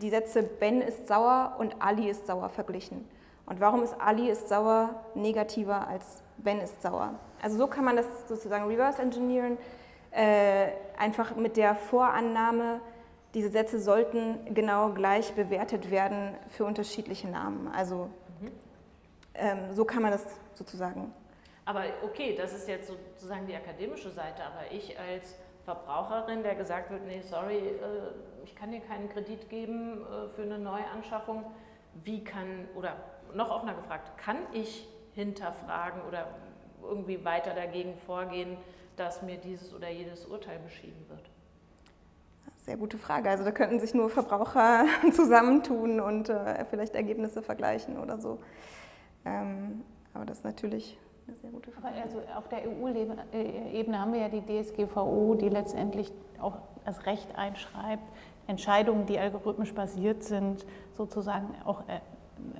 die Sätze Ben ist sauer und Ali ist sauer verglichen. Und warum ist Ali ist sauer negativer als Ben ist sauer? Also so kann man das sozusagen reverse engineeren, äh, einfach mit der Vorannahme, diese Sätze sollten genau gleich bewertet werden für unterschiedliche Namen. Also ähm, so kann man das sozusagen. Aber okay, das ist jetzt sozusagen die akademische Seite, aber ich als Verbraucherin, der gesagt wird, nee, sorry, äh, ich kann dir keinen Kredit geben äh, für eine Neuanschaffung, wie kann, oder noch offener gefragt, kann ich hinterfragen oder irgendwie weiter dagegen vorgehen, dass mir dieses oder jedes Urteil beschieden wird? Sehr gute Frage. Also da könnten sich nur Verbraucher zusammentun und äh, vielleicht Ergebnisse vergleichen oder so. Ähm, aber das ist natürlich eine sehr gute Frage. Aber also auf der EU-Ebene haben wir ja die DSGVO, die letztendlich auch das Recht einschreibt, Entscheidungen, die algorithmisch basiert sind, sozusagen auch äh,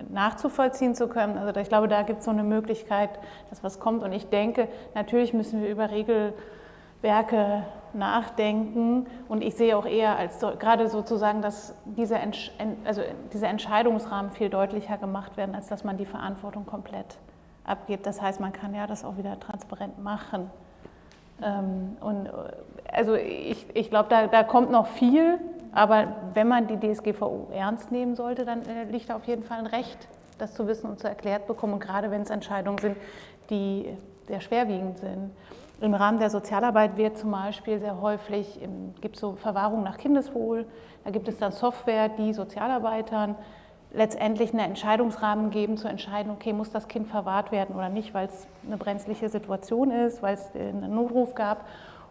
nachzuvollziehen zu können. Also ich glaube, da gibt es so eine Möglichkeit, dass was kommt. Und ich denke, natürlich müssen wir über Regelwerke nachdenken. Und ich sehe auch eher als gerade sozusagen, dass diese, also diese Entscheidungsrahmen viel deutlicher gemacht werden, als dass man die Verantwortung komplett abgibt. Das heißt, man kann ja das auch wieder transparent machen. Ähm, und äh, also ich, ich glaube, da, da kommt noch viel, aber wenn man die DSGVO ernst nehmen sollte, dann äh, liegt da auf jeden Fall ein Recht, das zu wissen und zu erklärt bekommen. Und gerade wenn es Entscheidungen sind, die sehr schwerwiegend sind. Im Rahmen der Sozialarbeit wird zum Beispiel sehr häufig, gibt es so Verwahrung nach Kindeswohl, da gibt es dann Software, die Sozialarbeitern letztendlich einen Entscheidungsrahmen geben, zu entscheiden, okay, muss das Kind verwahrt werden oder nicht, weil es eine brenzliche Situation ist, weil es einen Notruf gab.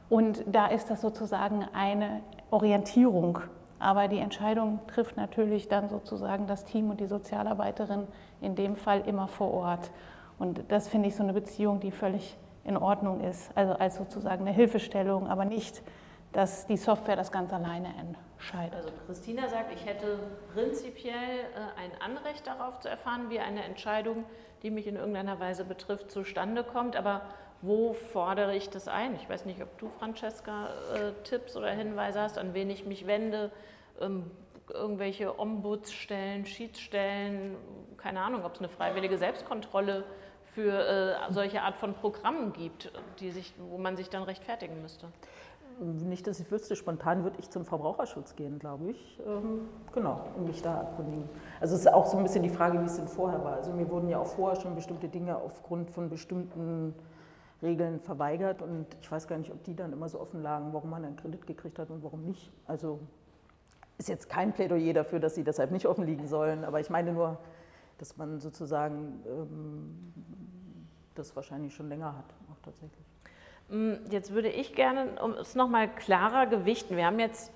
Und da ist das sozusagen eine Orientierung. Aber die Entscheidung trifft natürlich dann sozusagen das Team und die Sozialarbeiterin in dem Fall immer vor Ort. Und das finde ich so eine Beziehung, die völlig in Ordnung ist. Also als sozusagen eine Hilfestellung, aber nicht, dass die Software das ganz alleine entscheidet. Also Christina sagt, ich hätte prinzipiell äh, ein Anrecht darauf zu erfahren, wie eine Entscheidung, die mich in irgendeiner Weise betrifft, zustande kommt. Aber wo fordere ich das ein? Ich weiß nicht, ob du, Francesca, äh, Tipps oder Hinweise hast, an wen ich mich wende. Ähm, irgendwelche Ombudsstellen, Schiedsstellen, keine Ahnung, ob es eine freiwillige Selbstkontrolle für äh, solche Art von Programmen gibt, die sich, wo man sich dann rechtfertigen müsste? Nicht, dass ich wüsste, spontan würde ich zum Verbraucherschutz gehen, glaube ich. Ähm, genau, und mich da erkundigen. Also es ist auch so ein bisschen die Frage, wie es denn vorher war. Also mir wurden ja auch vorher schon bestimmte Dinge aufgrund von bestimmten Regeln verweigert und ich weiß gar nicht, ob die dann immer so offen lagen, warum man einen Kredit gekriegt hat und warum nicht. Also ist jetzt kein Plädoyer dafür, dass sie deshalb nicht offen liegen sollen, aber ich meine nur, dass man sozusagen ähm, das wahrscheinlich schon länger hat, auch tatsächlich. Mm, jetzt würde ich gerne, um es nochmal klarer gewichten, wir haben jetzt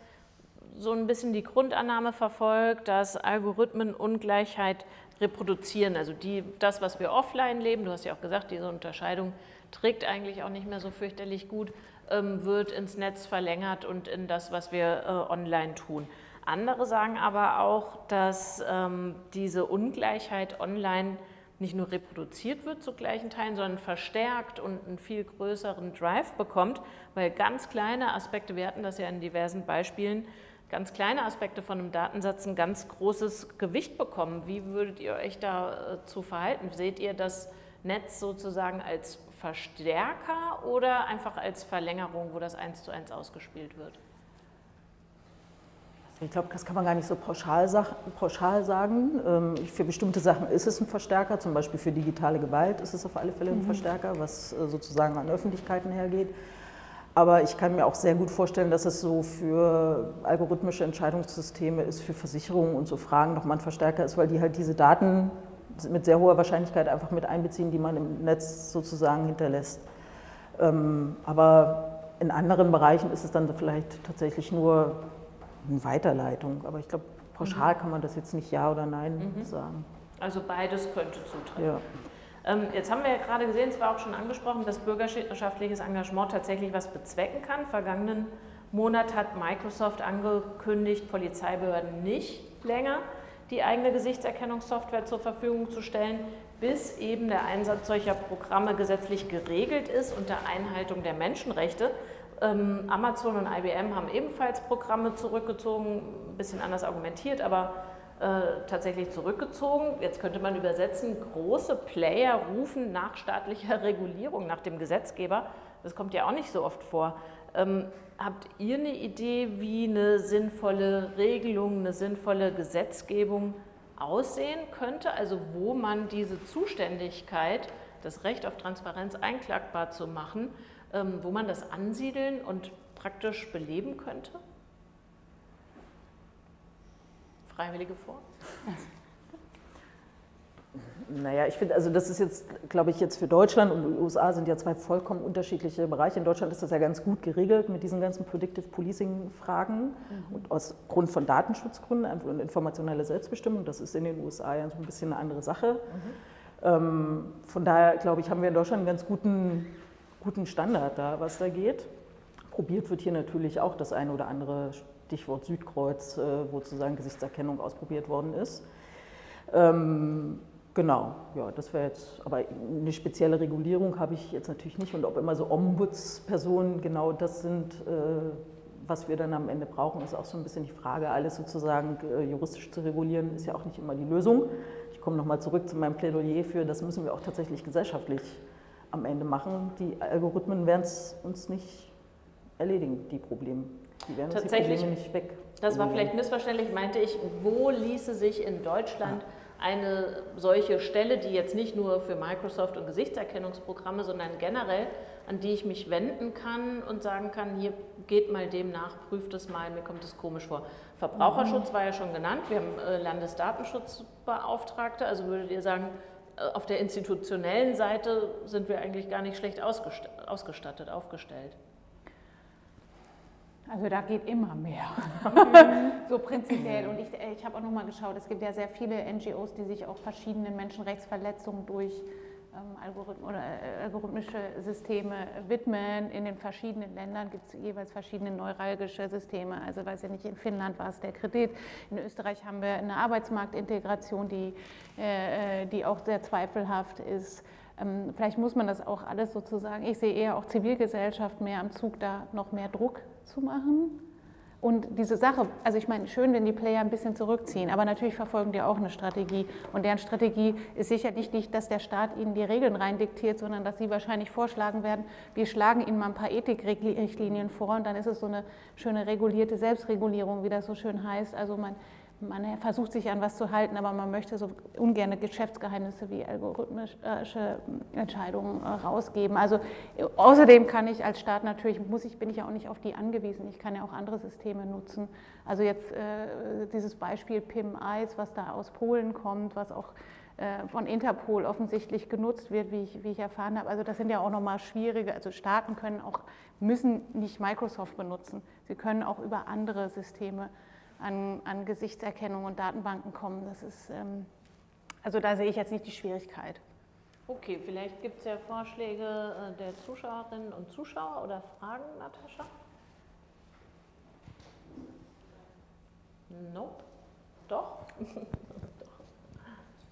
so ein bisschen die Grundannahme verfolgt, dass Algorithmen Ungleichheit reproduzieren. Also die, das, was wir offline leben, du hast ja auch gesagt, diese Unterscheidung trägt eigentlich auch nicht mehr so fürchterlich gut, ähm, wird ins Netz verlängert und in das, was wir äh, online tun. Andere sagen aber auch, dass ähm, diese Ungleichheit online nicht nur reproduziert wird zu gleichen Teilen, sondern verstärkt und einen viel größeren Drive bekommt, weil ganz kleine Aspekte, wir hatten das ja in diversen Beispielen, ganz kleine Aspekte von einem Datensatz ein ganz großes Gewicht bekommen. Wie würdet ihr euch dazu äh, verhalten? Seht ihr das Netz sozusagen als Verstärker oder einfach als Verlängerung, wo das eins zu eins ausgespielt wird? Ich glaube, das kann man gar nicht so pauschal, pauschal sagen. Ähm, für bestimmte Sachen ist es ein Verstärker, zum Beispiel für digitale Gewalt ist es auf alle Fälle ein mhm. Verstärker, was äh, sozusagen an Öffentlichkeiten hergeht. Aber ich kann mir auch sehr gut vorstellen, dass es so für algorithmische Entscheidungssysteme ist, für Versicherungen und so Fragen nochmal ein Verstärker ist, weil die halt diese Daten mit sehr hoher Wahrscheinlichkeit einfach mit einbeziehen, die man im Netz sozusagen hinterlässt. Ähm, aber in anderen Bereichen ist es dann vielleicht tatsächlich nur eine Weiterleitung. Aber ich glaube, pauschal mhm. kann man das jetzt nicht Ja oder Nein mhm. sagen. Also beides könnte zutreffen. Ja. Ähm, jetzt haben wir ja gerade gesehen, es war auch schon angesprochen, dass bürgerschaftliches Engagement tatsächlich was bezwecken kann. Vergangenen Monat hat Microsoft angekündigt, Polizeibehörden nicht länger die eigene Gesichtserkennungssoftware zur Verfügung zu stellen, bis eben der Einsatz solcher Programme gesetzlich geregelt ist unter Einhaltung der Menschenrechte. Ähm, Amazon und IBM haben ebenfalls Programme zurückgezogen, ein bisschen anders argumentiert, aber äh, tatsächlich zurückgezogen. Jetzt könnte man übersetzen, große Player rufen nach staatlicher Regulierung, nach dem Gesetzgeber. Das kommt ja auch nicht so oft vor. Ähm, habt ihr eine Idee, wie eine sinnvolle Regelung, eine sinnvolle Gesetzgebung aussehen könnte, also wo man diese Zuständigkeit, das Recht auf Transparenz einklagbar zu machen, ähm, wo man das ansiedeln und praktisch beleben könnte? Freiwillige vor? Naja, ich finde, also das ist jetzt, glaube ich, jetzt für Deutschland und die USA sind ja zwei vollkommen unterschiedliche Bereiche. In Deutschland ist das ja ganz gut geregelt mit diesen ganzen Predictive Policing-Fragen mhm. und aus Grund von Datenschutzgründen und informationelle Selbstbestimmung. Das ist in den USA ja so ein bisschen eine andere Sache. Mhm. Ähm, von daher, glaube ich, haben wir in Deutschland einen ganz guten, guten Standard da, was da geht. Probiert wird hier natürlich auch das eine oder andere Stichwort Südkreuz, äh, wo sozusagen Gesichtserkennung ausprobiert worden ist. Ähm, Genau, ja, das wäre jetzt, aber eine spezielle Regulierung habe ich jetzt natürlich nicht und ob immer so Ombudspersonen genau das sind, äh, was wir dann am Ende brauchen, ist auch so ein bisschen die Frage. Alles sozusagen äh, juristisch zu regulieren, ist ja auch nicht immer die Lösung. Ich komme nochmal zurück zu meinem Plädoyer für, das müssen wir auch tatsächlich gesellschaftlich am Ende machen. Die Algorithmen werden es uns nicht erledigen, die Probleme. Die werden uns die Probleme nicht weg. Das war vielleicht missverständlich, meinte ich, wo ließe sich in Deutschland ja eine solche Stelle, die jetzt nicht nur für Microsoft und Gesichtserkennungsprogramme, sondern generell, an die ich mich wenden kann und sagen kann, hier geht mal dem nach, prüft es mal, mir kommt es komisch vor. Verbraucherschutz war ja schon genannt, wir haben äh, Landesdatenschutzbeauftragte, also würdet ihr sagen, äh, auf der institutionellen Seite sind wir eigentlich gar nicht schlecht ausgestattet, aufgestellt. Also da geht immer mehr, so prinzipiell. Und ich, ich habe auch nochmal geschaut, es gibt ja sehr viele NGOs, die sich auch verschiedenen Menschenrechtsverletzungen durch ähm, Algorithm oder, äh, algorithmische Systeme widmen. In den verschiedenen Ländern gibt es jeweils verschiedene neuralgische Systeme. Also weiß ja nicht, in Finnland war es der Kredit, in Österreich haben wir eine Arbeitsmarktintegration, die, äh, äh die auch sehr zweifelhaft ist. Ähm, vielleicht muss man das auch alles sozusagen, ich sehe eher auch Zivilgesellschaft mehr am Zug, da noch mehr Druck zu machen. Und diese Sache, also ich meine, schön, wenn die Player ein bisschen zurückziehen, aber natürlich verfolgen die auch eine Strategie. Und deren Strategie ist sicherlich nicht, dass der Staat ihnen die Regeln rein diktiert, sondern dass sie wahrscheinlich vorschlagen werden, wir schlagen ihnen mal ein paar Ethikrichtlinien vor und dann ist es so eine schöne regulierte Selbstregulierung, wie das so schön heißt. Also man man versucht sich an was zu halten, aber man möchte so ungern Geschäftsgeheimnisse wie algorithmische Entscheidungen äh, rausgeben. Also äh, außerdem kann ich als Staat natürlich, muss ich, bin ich ja auch nicht auf die angewiesen, ich kann ja auch andere Systeme nutzen. Also jetzt äh, dieses Beispiel PIM-Eis, was da aus Polen kommt, was auch äh, von Interpol offensichtlich genutzt wird, wie ich, wie ich erfahren habe. Also das sind ja auch nochmal schwierige, also Staaten können auch, müssen nicht Microsoft benutzen, sie können auch über andere Systeme an, an Gesichtserkennung und Datenbanken kommen. Das ist, ähm, also da sehe ich jetzt nicht die Schwierigkeit. Okay, vielleicht gibt es ja Vorschläge äh, der Zuschauerinnen und Zuschauer oder Fragen, Natascha? Nope. Doch?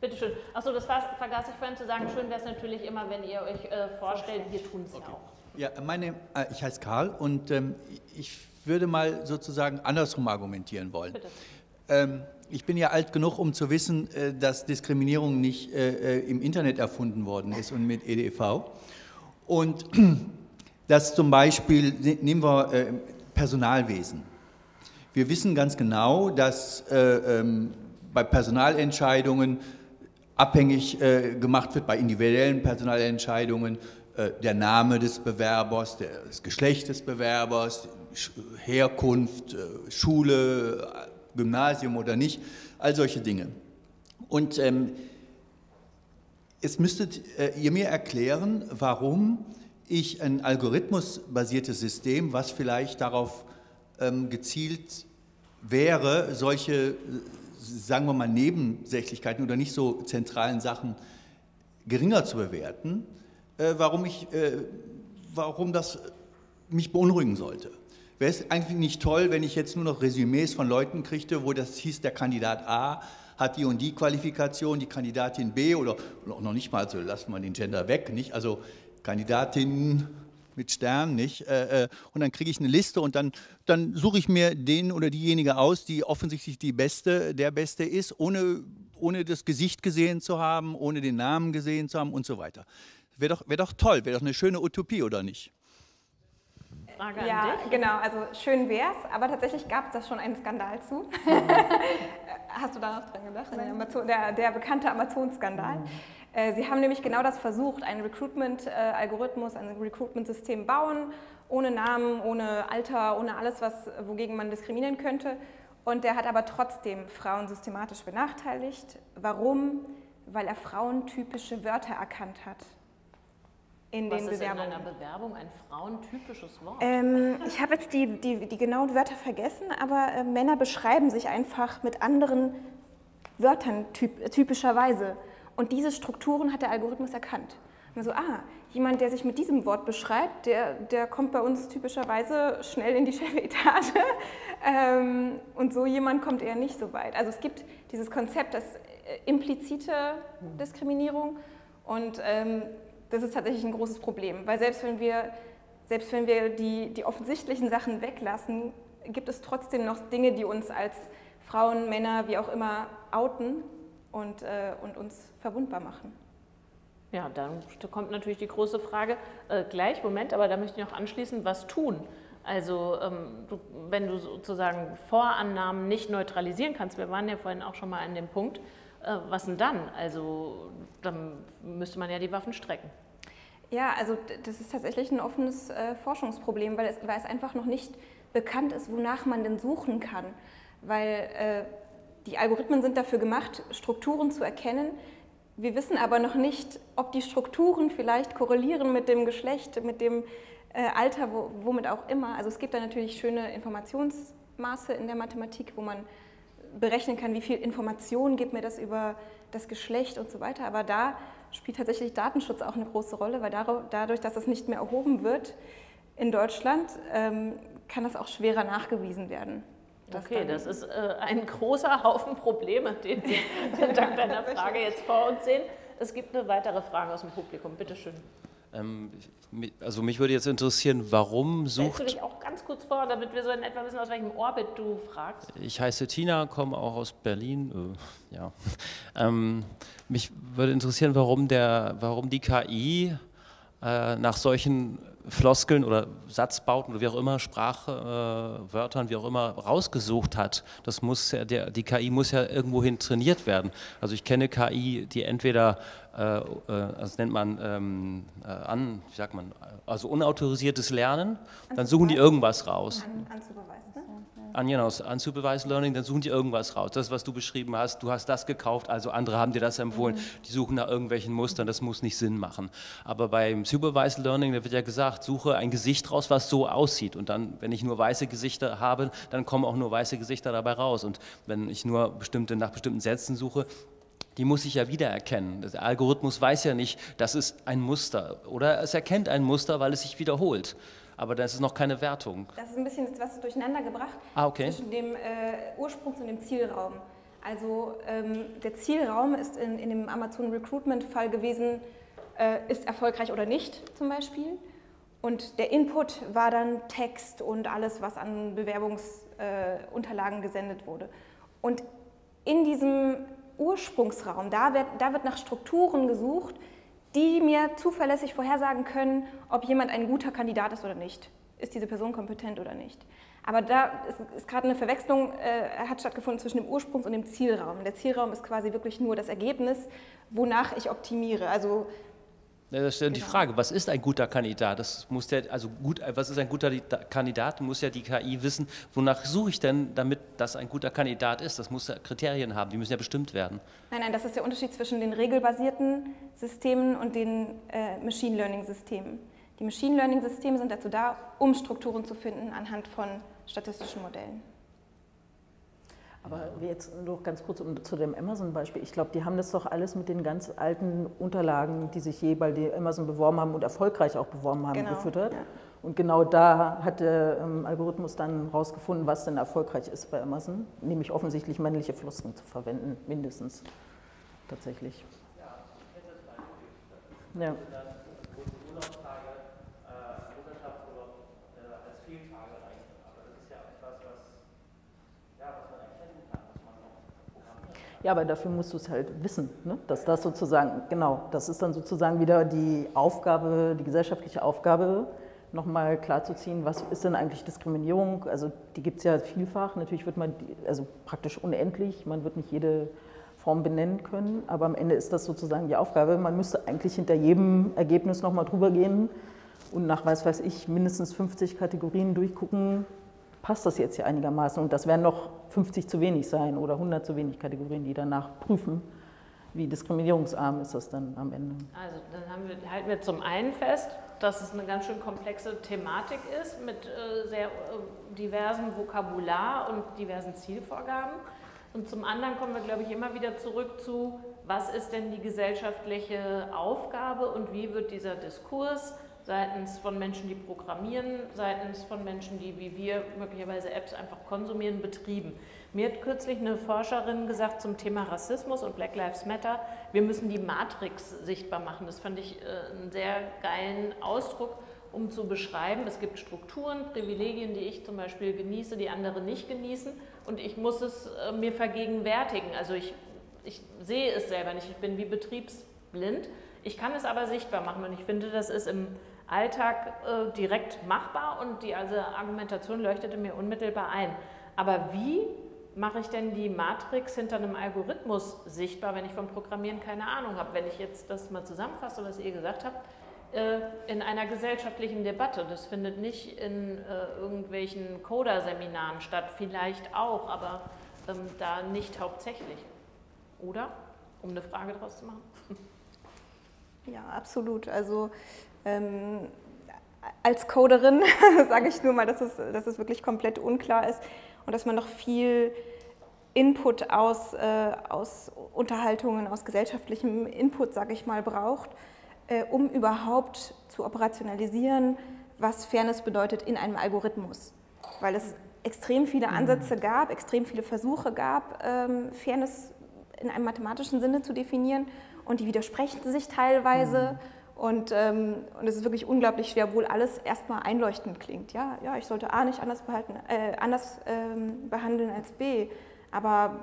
Bitte schön. Achso, das vergaß ich vorhin zu sagen. Schön wäre es natürlich immer, wenn ihr euch äh, vorstellt, wir tun es okay. ja auch. Ja, meine, äh, ich heiße Karl und ähm, ich würde mal sozusagen andersrum argumentieren wollen. Ähm, ich bin ja alt genug, um zu wissen, äh, dass Diskriminierung nicht äh, äh im Internet erfunden worden ist und mit EDV. Und dass zum Beispiel, ne, nehmen wir äh, Personalwesen. Wir wissen ganz genau, dass äh, ähm, bei Personalentscheidungen abhängig äh, gemacht wird, bei individuellen Personalentscheidungen, der Name des Bewerbers, das Geschlecht des Bewerbers, Herkunft, äh, Schule, Gymnasium oder nicht, all solche Dinge. Und ähm, jetzt müsstet äh, ihr mir erklären, warum ich ein algorithmusbasiertes System, was vielleicht darauf ähm, gezielt wäre, solche, sagen wir mal, Nebensächlichkeiten oder nicht so zentralen Sachen geringer zu bewerten, äh, warum, ich, äh, warum das mich beunruhigen sollte. Wäre es eigentlich nicht toll, wenn ich jetzt nur noch Resümees von Leuten kriegte, wo das hieß, der Kandidat A hat die und die Qualifikation, die Kandidatin B oder noch nicht mal, also lassen wir den Gender weg, nicht? Also Kandidatin mit Stern, nicht? Äh, äh, und dann kriege ich eine Liste und dann, dann suche ich mir den oder diejenige aus, die offensichtlich die Beste, der Beste ist, ohne, ohne das Gesicht gesehen zu haben, ohne den Namen gesehen zu haben und so weiter. Wäre doch, wär doch toll, wäre doch eine schöne Utopie, oder nicht? Frage ja, an dich. genau, also schön wär's, aber tatsächlich gab es da schon einen Skandal zu. Hast du da noch dran gedacht? Amazon, der, der, bekannte Amazon-Skandal. Mhm. Äh, sie haben nämlich genau das versucht, einen Recruitment-Algorithmus, ein Recruitment-System bauen, ohne Namen, ohne Alter, ohne alles, was, wogegen man diskriminieren könnte. Und der hat aber trotzdem Frauen systematisch benachteiligt. Warum? Weil er frauentypische Wörter erkannt hat in Was den ist Bewerbungen. in einer Bewerbung ein frauentypisches Wort? Ähm, ich habe jetzt die, die, die, genauen Wörter vergessen, aber äh, Männer beschreiben sich einfach mit anderen Wörtern typ, typischerweise. Und diese Strukturen hat der Algorithmus erkannt. Und so, ah, jemand, der sich mit diesem Wort beschreibt, der, der kommt bei uns typischerweise schnell in die Chefetage. ähm, und so jemand kommt eher nicht so weit. Also es gibt dieses Konzept, das äh, implizite Diskriminierung. Und ähm, das ist tatsächlich ein großes Problem, weil selbst wenn wir, selbst wenn wir die, die offensichtlichen Sachen weglassen, gibt es trotzdem noch Dinge, die uns als Frauen, Männer, wie auch immer outen und, äh, und uns verwundbar machen. Ja, dann kommt natürlich die große Frage, äh, gleich, Moment, aber da möchte ich noch anschließen, was tun? Also ähm, du, wenn du sozusagen Vorannahmen nicht neutralisieren kannst, wir waren ja vorhin auch schon mal an dem Punkt, äh, was denn dann? Also dann müsste man ja die Waffen strecken. Ja, also das ist tatsächlich ein offenes äh, Forschungsproblem, weil es, weil es einfach noch nicht bekannt ist, wonach man denn suchen kann. Weil äh, die Algorithmen sind dafür gemacht, Strukturen zu erkennen. Wir wissen aber noch nicht, ob die Strukturen vielleicht korrelieren mit dem Geschlecht, mit dem äh, Alter, wo, womit auch immer. Also es gibt da natürlich schöne Informationsmaße in der Mathematik, wo man berechnen kann, wie viel Information gibt mir das über das Geschlecht und so weiter. Aber da spielt tatsächlich Datenschutz auch eine große Rolle, weil dadurch, dass das nicht mehr erhoben wird in Deutschland, ähm, kann das auch schwerer nachgewiesen werden. Okay, das ist äh, ein großer Haufen Probleme, den wir dank deiner Frage jetzt vor uns sehen. Es gibt eine weitere Frage aus dem Publikum. Bitte schön. Ähm, also mich würde jetzt interessieren, warum sucht... Stellst du dich auch ganz kurz vor, damit wir so in etwa wissen, aus welchem Orbit du fragst? Ich heiße Tina, komme auch aus Berlin. Äh, ja. Ähm, mich würde interessieren, warum, der, warum die KI äh, nach solchen Floskeln oder Satzbauten oder wie auch immer, Sprachwörtern, äh, wie auch immer, rausgesucht hat. Das muss ja, der, die KI muss ja irgendwohin trainiert werden. Also ich kenne KI, die entweder, äh, äh, das nennt man ähm, äh, an, wie sagt man, also unautorisiertes Lernen, dann suchen die irgendwas raus. An, unsupervised, ne? An, genau, unsupervised Learning, dann suchen die irgendwas raus. Das, was du beschrieben hast, du hast das gekauft, also andere haben dir das empfohlen. Mhm. Die suchen nach irgendwelchen Mustern, das muss nicht Sinn machen. Aber beim Supervised Learning, da wird ja gesagt, suche ein Gesicht raus, was so aussieht. Und dann, wenn ich nur weiße Gesichter habe, dann kommen auch nur weiße Gesichter dabei raus. Und wenn ich nur bestimmte, nach bestimmten Sätzen suche, die muss ich ja wiedererkennen. Der Algorithmus weiß ja nicht, das ist ein Muster. Oder es erkennt ein Muster, weil es sich wiederholt. Aber das ist noch keine Wertung. Das ist ein bisschen was durcheinander gebracht ah, okay. zwischen dem äh, Ursprungs- und dem Zielraum. Also ähm, der Zielraum ist in, in dem Amazon Recruitment-Fall gewesen, äh, ist erfolgreich oder nicht zum Beispiel. Und der Input war dann Text und alles, was an Bewerbungsunterlagen äh, gesendet wurde. Und in diesem Ursprungsraum, da wird, da wird nach Strukturen gesucht, die mir zuverlässig vorhersagen können, ob jemand ein guter Kandidat ist oder nicht. Ist diese Person kompetent oder nicht? Aber da ist, ist gerade eine Verwechslung, äh, hat stattgefunden zwischen dem Ursprungs- und dem Zielraum. Der Zielraum ist quasi wirklich nur das Ergebnis, wonach ich optimiere. Also das ist genau. die Frage, was ist ein guter Kandidat? Das muss der, also gut, was ist ein guter Kandidat? Muss ja die KI wissen, wonach suche ich denn, damit das ein guter Kandidat ist? Das muss ja Kriterien haben, die müssen ja bestimmt werden. Nein, nein, das ist der Unterschied zwischen den regelbasierten Systemen und den äh, Machine Learning Systemen. Die Machine Learning Systeme sind dazu da, um Strukturen zu finden anhand von statistischen Modellen. Aber jetzt noch ganz kurz um, zu dem Amazon-Beispiel. Ich glaube, die haben das doch alles mit den ganz alten Unterlagen, die sich je bei Amazon beworben haben und erfolgreich auch beworben haben, genau. gefüttert. Ja. Und genau da hat der ähm, Algorithmus dann rausgefunden, was denn erfolgreich ist bei Amazon, nämlich offensichtlich männliche Floskeln zu verwenden, mindestens tatsächlich. Ja. Ja, aber dafür musst du es halt wissen, ne? dass das sozusagen, genau, das ist dann sozusagen wieder die Aufgabe, die gesellschaftliche Aufgabe nochmal klarzuziehen, was ist denn eigentlich Diskriminierung? Also die gibt es ja vielfach. Natürlich wird man, also praktisch unendlich, man wird nicht jede Form benennen können, aber am Ende ist das sozusagen die Aufgabe. Man müsste eigentlich hinter jedem Ergebnis nochmal drüber gehen und nach, was weiß ich, mindestens 50 Kategorien durchgucken, passt das jetzt hier einigermaßen? Und das werden noch 50 zu wenig sein oder 100 zu wenig Kategorien, die danach prüfen. Wie diskriminierungsarm ist das dann am Ende? Also dann wir, halten wir zum einen fest, dass es eine ganz schön komplexe Thematik ist mit äh, sehr äh, diversen Vokabular und diversen Zielvorgaben. Und zum anderen kommen wir, glaube ich, immer wieder zurück zu, was ist denn die gesellschaftliche Aufgabe und wie wird dieser Diskurs seitens von Menschen, die programmieren, seitens von Menschen, die wie wir möglicherweise Apps einfach konsumieren, betrieben. Mir hat kürzlich eine Forscherin gesagt zum Thema Rassismus und Black Lives Matter, wir müssen die Matrix sichtbar machen. Das fand ich äh, einen sehr geilen Ausdruck, um zu beschreiben, es gibt Strukturen, Privilegien, die ich zum Beispiel genieße, die andere nicht genießen und ich muss es äh, mir vergegenwärtigen. Also ich, ich sehe es selber nicht, ich bin wie betriebsblind. Ich kann es aber sichtbar machen und ich finde, das ist im Alltag äh, direkt machbar und die also Argumentation leuchtete mir unmittelbar ein. Aber wie mache ich denn die Matrix hinter einem Algorithmus sichtbar, wenn ich vom Programmieren keine Ahnung habe? Wenn ich jetzt das mal zusammenfasse, was ihr gesagt habt, äh, in einer gesellschaftlichen Debatte. Das findet nicht in äh, irgendwelchen Coder-Seminaren statt, vielleicht auch, aber ähm, da nicht hauptsächlich. Oder? Um eine Frage daraus zu machen. Ja, absolut. Also ähm, als Coderin sage ich nur mal, dass es, dass es wirklich komplett unklar ist und dass man noch viel Input aus, äh, aus Unterhaltungen, aus gesellschaftlichem Input, sage ich mal, braucht, äh, um überhaupt zu operationalisieren, was Fairness bedeutet in einem Algorithmus. Weil es extrem viele mhm. Ansätze gab, extrem viele Versuche gab, ähm, Fairness in einem mathematischen Sinne zu definieren und die widersprechen sich teilweise. Mhm. Und, ähm, und es ist wirklich unglaublich schwer, obwohl alles erstmal einleuchtend klingt. Ja, ja ich sollte A nicht anders, behalten, äh, anders ähm, behandeln als B, aber,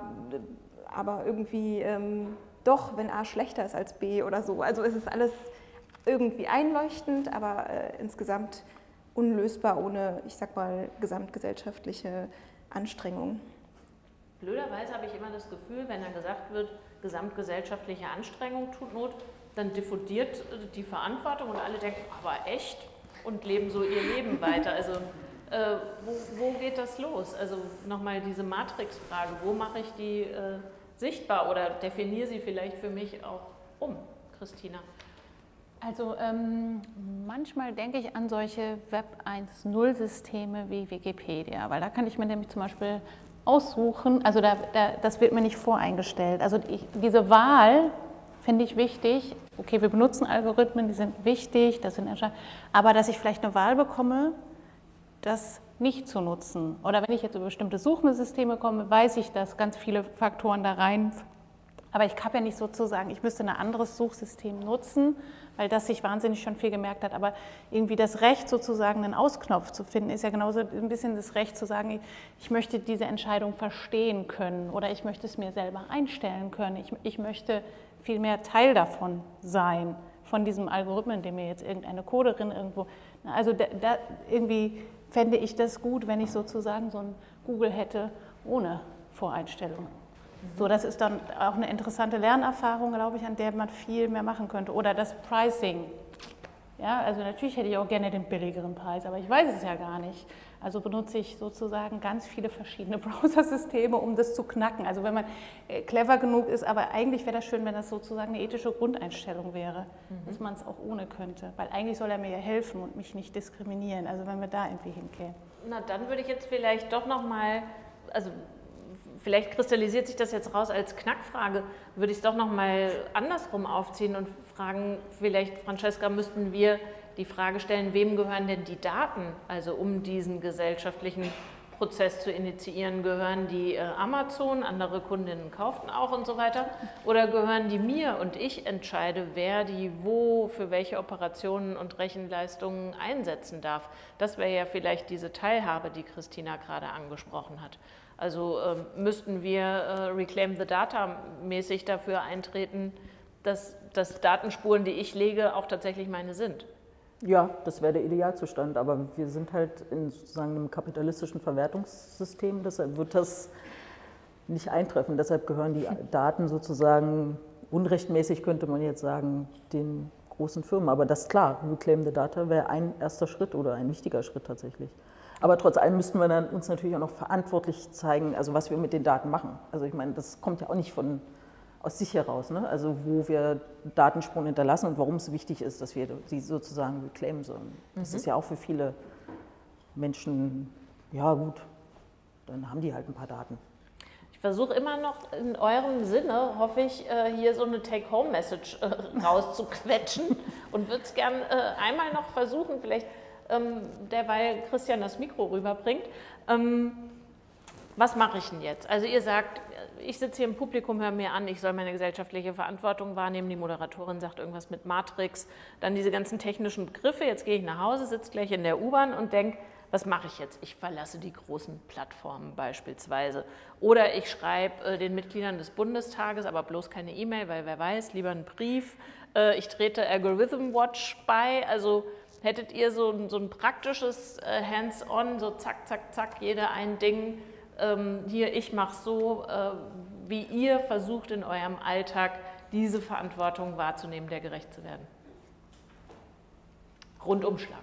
aber irgendwie ähm, doch, wenn A schlechter ist als B oder so. Also es ist alles irgendwie einleuchtend, aber äh, insgesamt unlösbar ohne, ich sag mal, gesamtgesellschaftliche Anstrengung. Blöderweise habe ich immer das Gefühl, wenn dann gesagt wird, gesamtgesellschaftliche Anstrengung tut Not, dann diffundiert die Verantwortung und alle denken, aber echt und leben so ihr Leben weiter. Also äh, wo, wo, geht das los? Also nochmal diese Matrix-Frage, wo mache ich die äh, sichtbar oder definiere sie vielleicht für mich auch um, Christina? Also ähm, manchmal denke ich an solche Web 1.0-Systeme wie Wikipedia, weil da kann ich mir nämlich zum Beispiel aussuchen, also da, da, das wird mir nicht voreingestellt. Also ich, diese Wahl finde ich wichtig. Okay, wir benutzen Algorithmen, die sind wichtig, das sind aber dass ich vielleicht eine Wahl bekomme, das nicht zu nutzen. Oder wenn ich jetzt über bestimmte Suchsysteme komme, weiß ich, dass ganz viele Faktoren da rein. Aber ich habe ja nicht sozusagen, ich müsste ein anderes Suchsystem nutzen, weil das sich wahnsinnig schon viel gemerkt hat. Aber irgendwie das Recht, sozusagen einen Ausknopf zu finden, ist ja genauso ein bisschen das Recht zu sagen, ich möchte diese Entscheidung verstehen können oder ich möchte es mir selber einstellen können. Ich, ich möchte vielmehr Teil davon sein, von diesem Algorithmen, den mir jetzt irgendeine Coderin irgendwo. Also da, da irgendwie fände ich das gut, wenn ich sozusagen so ein Google hätte ohne Voreinstellung. So, das ist dann auch eine interessante Lernerfahrung, glaube ich, an der man viel mehr machen könnte. Oder das Pricing. Ja, also natürlich hätte ich auch gerne den billigeren Preis, aber ich weiß es ja gar nicht. Also benutze ich sozusagen ganz viele verschiedene Browser-Systeme, um das zu knacken. Also wenn man äh, clever genug ist, aber eigentlich wäre das schön, wenn das sozusagen eine ethische Grundeinstellung wäre, mhm. dass man es auch ohne könnte. Weil eigentlich soll er mir ja helfen und mich nicht diskriminieren. Also wenn wir da irgendwie hinkämen. Na, dann würde ich jetzt vielleicht doch nochmal, also vielleicht kristallisiert sich das jetzt raus als Knackfrage, würde ich es doch nochmal andersrum aufziehen und fragen, vielleicht, Francesca, müssten wir die Frage stellen, wem gehören denn die Daten, also um diesen gesellschaftlichen Prozess zu initiieren, gehören die äh, Amazon, andere Kundinnen kauften auch und so weiter, oder gehören die mir und ich entscheide, wer die wo für welche Operationen und Rechenleistungen einsetzen darf. Das wäre ja vielleicht diese Teilhabe, die Christina gerade angesprochen hat. Also äh, müssten wir äh, Reclaim the Data mäßig dafür eintreten, dass, dass Datenspuren, die ich lege, auch tatsächlich meine sind. Ja, das wäre der Idealzustand, aber wir sind halt in sozusagen einem kapitalistischen Verwertungssystem, deshalb wird das nicht eintreffen. Deshalb gehören die Daten sozusagen unrechtmäßig, könnte man jetzt sagen, den großen Firmen. Aber das ist klar, Reclaim the Data wäre ein erster Schritt oder ein wichtiger Schritt tatsächlich. Aber trotz allem müssten wir dann uns natürlich auch noch verantwortlich zeigen, also was wir mit den Daten machen. Also ich meine, das kommt ja auch nicht von aus sich heraus, ne? also wo wir Datenspuren hinterlassen und warum es wichtig ist, dass wir sie sozusagen reclaimen sollen. Das mhm. ist ja auch für viele Menschen, ja gut, dann haben die halt ein paar Daten. Ich versuche immer noch in eurem Sinne, hoffe ich, äh, hier so eine Take-Home-Message äh, rauszuquetschen und würde es gern äh, einmal noch versuchen, vielleicht ähm, derweil Christian das Mikro rüberbringt. Ähm, was mache ich denn jetzt? Also ihr sagt, ich sitze hier im Publikum, höre mir an, ich soll meine gesellschaftliche Verantwortung wahrnehmen. Die Moderatorin sagt irgendwas mit Matrix, dann diese ganzen technischen Begriffe. Jetzt gehe ich nach Hause, sitze gleich in der U-Bahn und denke, was mache ich jetzt? Ich verlasse die großen Plattformen beispielsweise. Oder ich schreibe äh, den Mitgliedern des Bundestages, aber bloß keine E-Mail, weil wer weiß, lieber einen Brief. Äh, ich trete Algorithm Watch bei. Also hättet ihr so, so ein praktisches äh, Hands-on, so zack, zack, zack, jeder ein Ding, ähm, hier, ich mache so, äh, wie ihr versucht in eurem Alltag diese Verantwortung wahrzunehmen, der gerecht zu werden. Rundumschlag.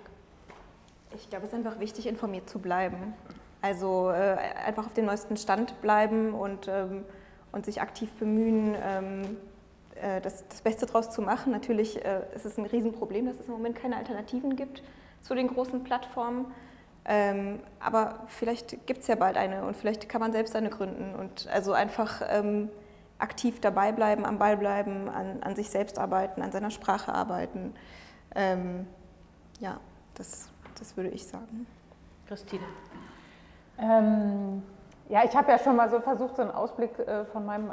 Ich glaube, es ist einfach wichtig, informiert zu bleiben. Also äh, einfach auf dem neuesten Stand bleiben und, ähm, und sich aktiv bemühen, ähm, äh, das, das, Beste daraus zu machen. Natürlich äh, ist es ein Riesenproblem, dass es im Moment keine Alternativen gibt zu den großen Plattformen. Ähm, aber vielleicht gibt es ja bald eine und vielleicht kann man selbst eine gründen und also einfach ähm, aktiv dabei bleiben, am Ball bleiben, an, an, sich selbst arbeiten, an seiner Sprache arbeiten. Ähm, ja, das, das würde ich sagen. Christine. Ja, ich habe ja schon mal so versucht, so einen Ausblick äh, von meinem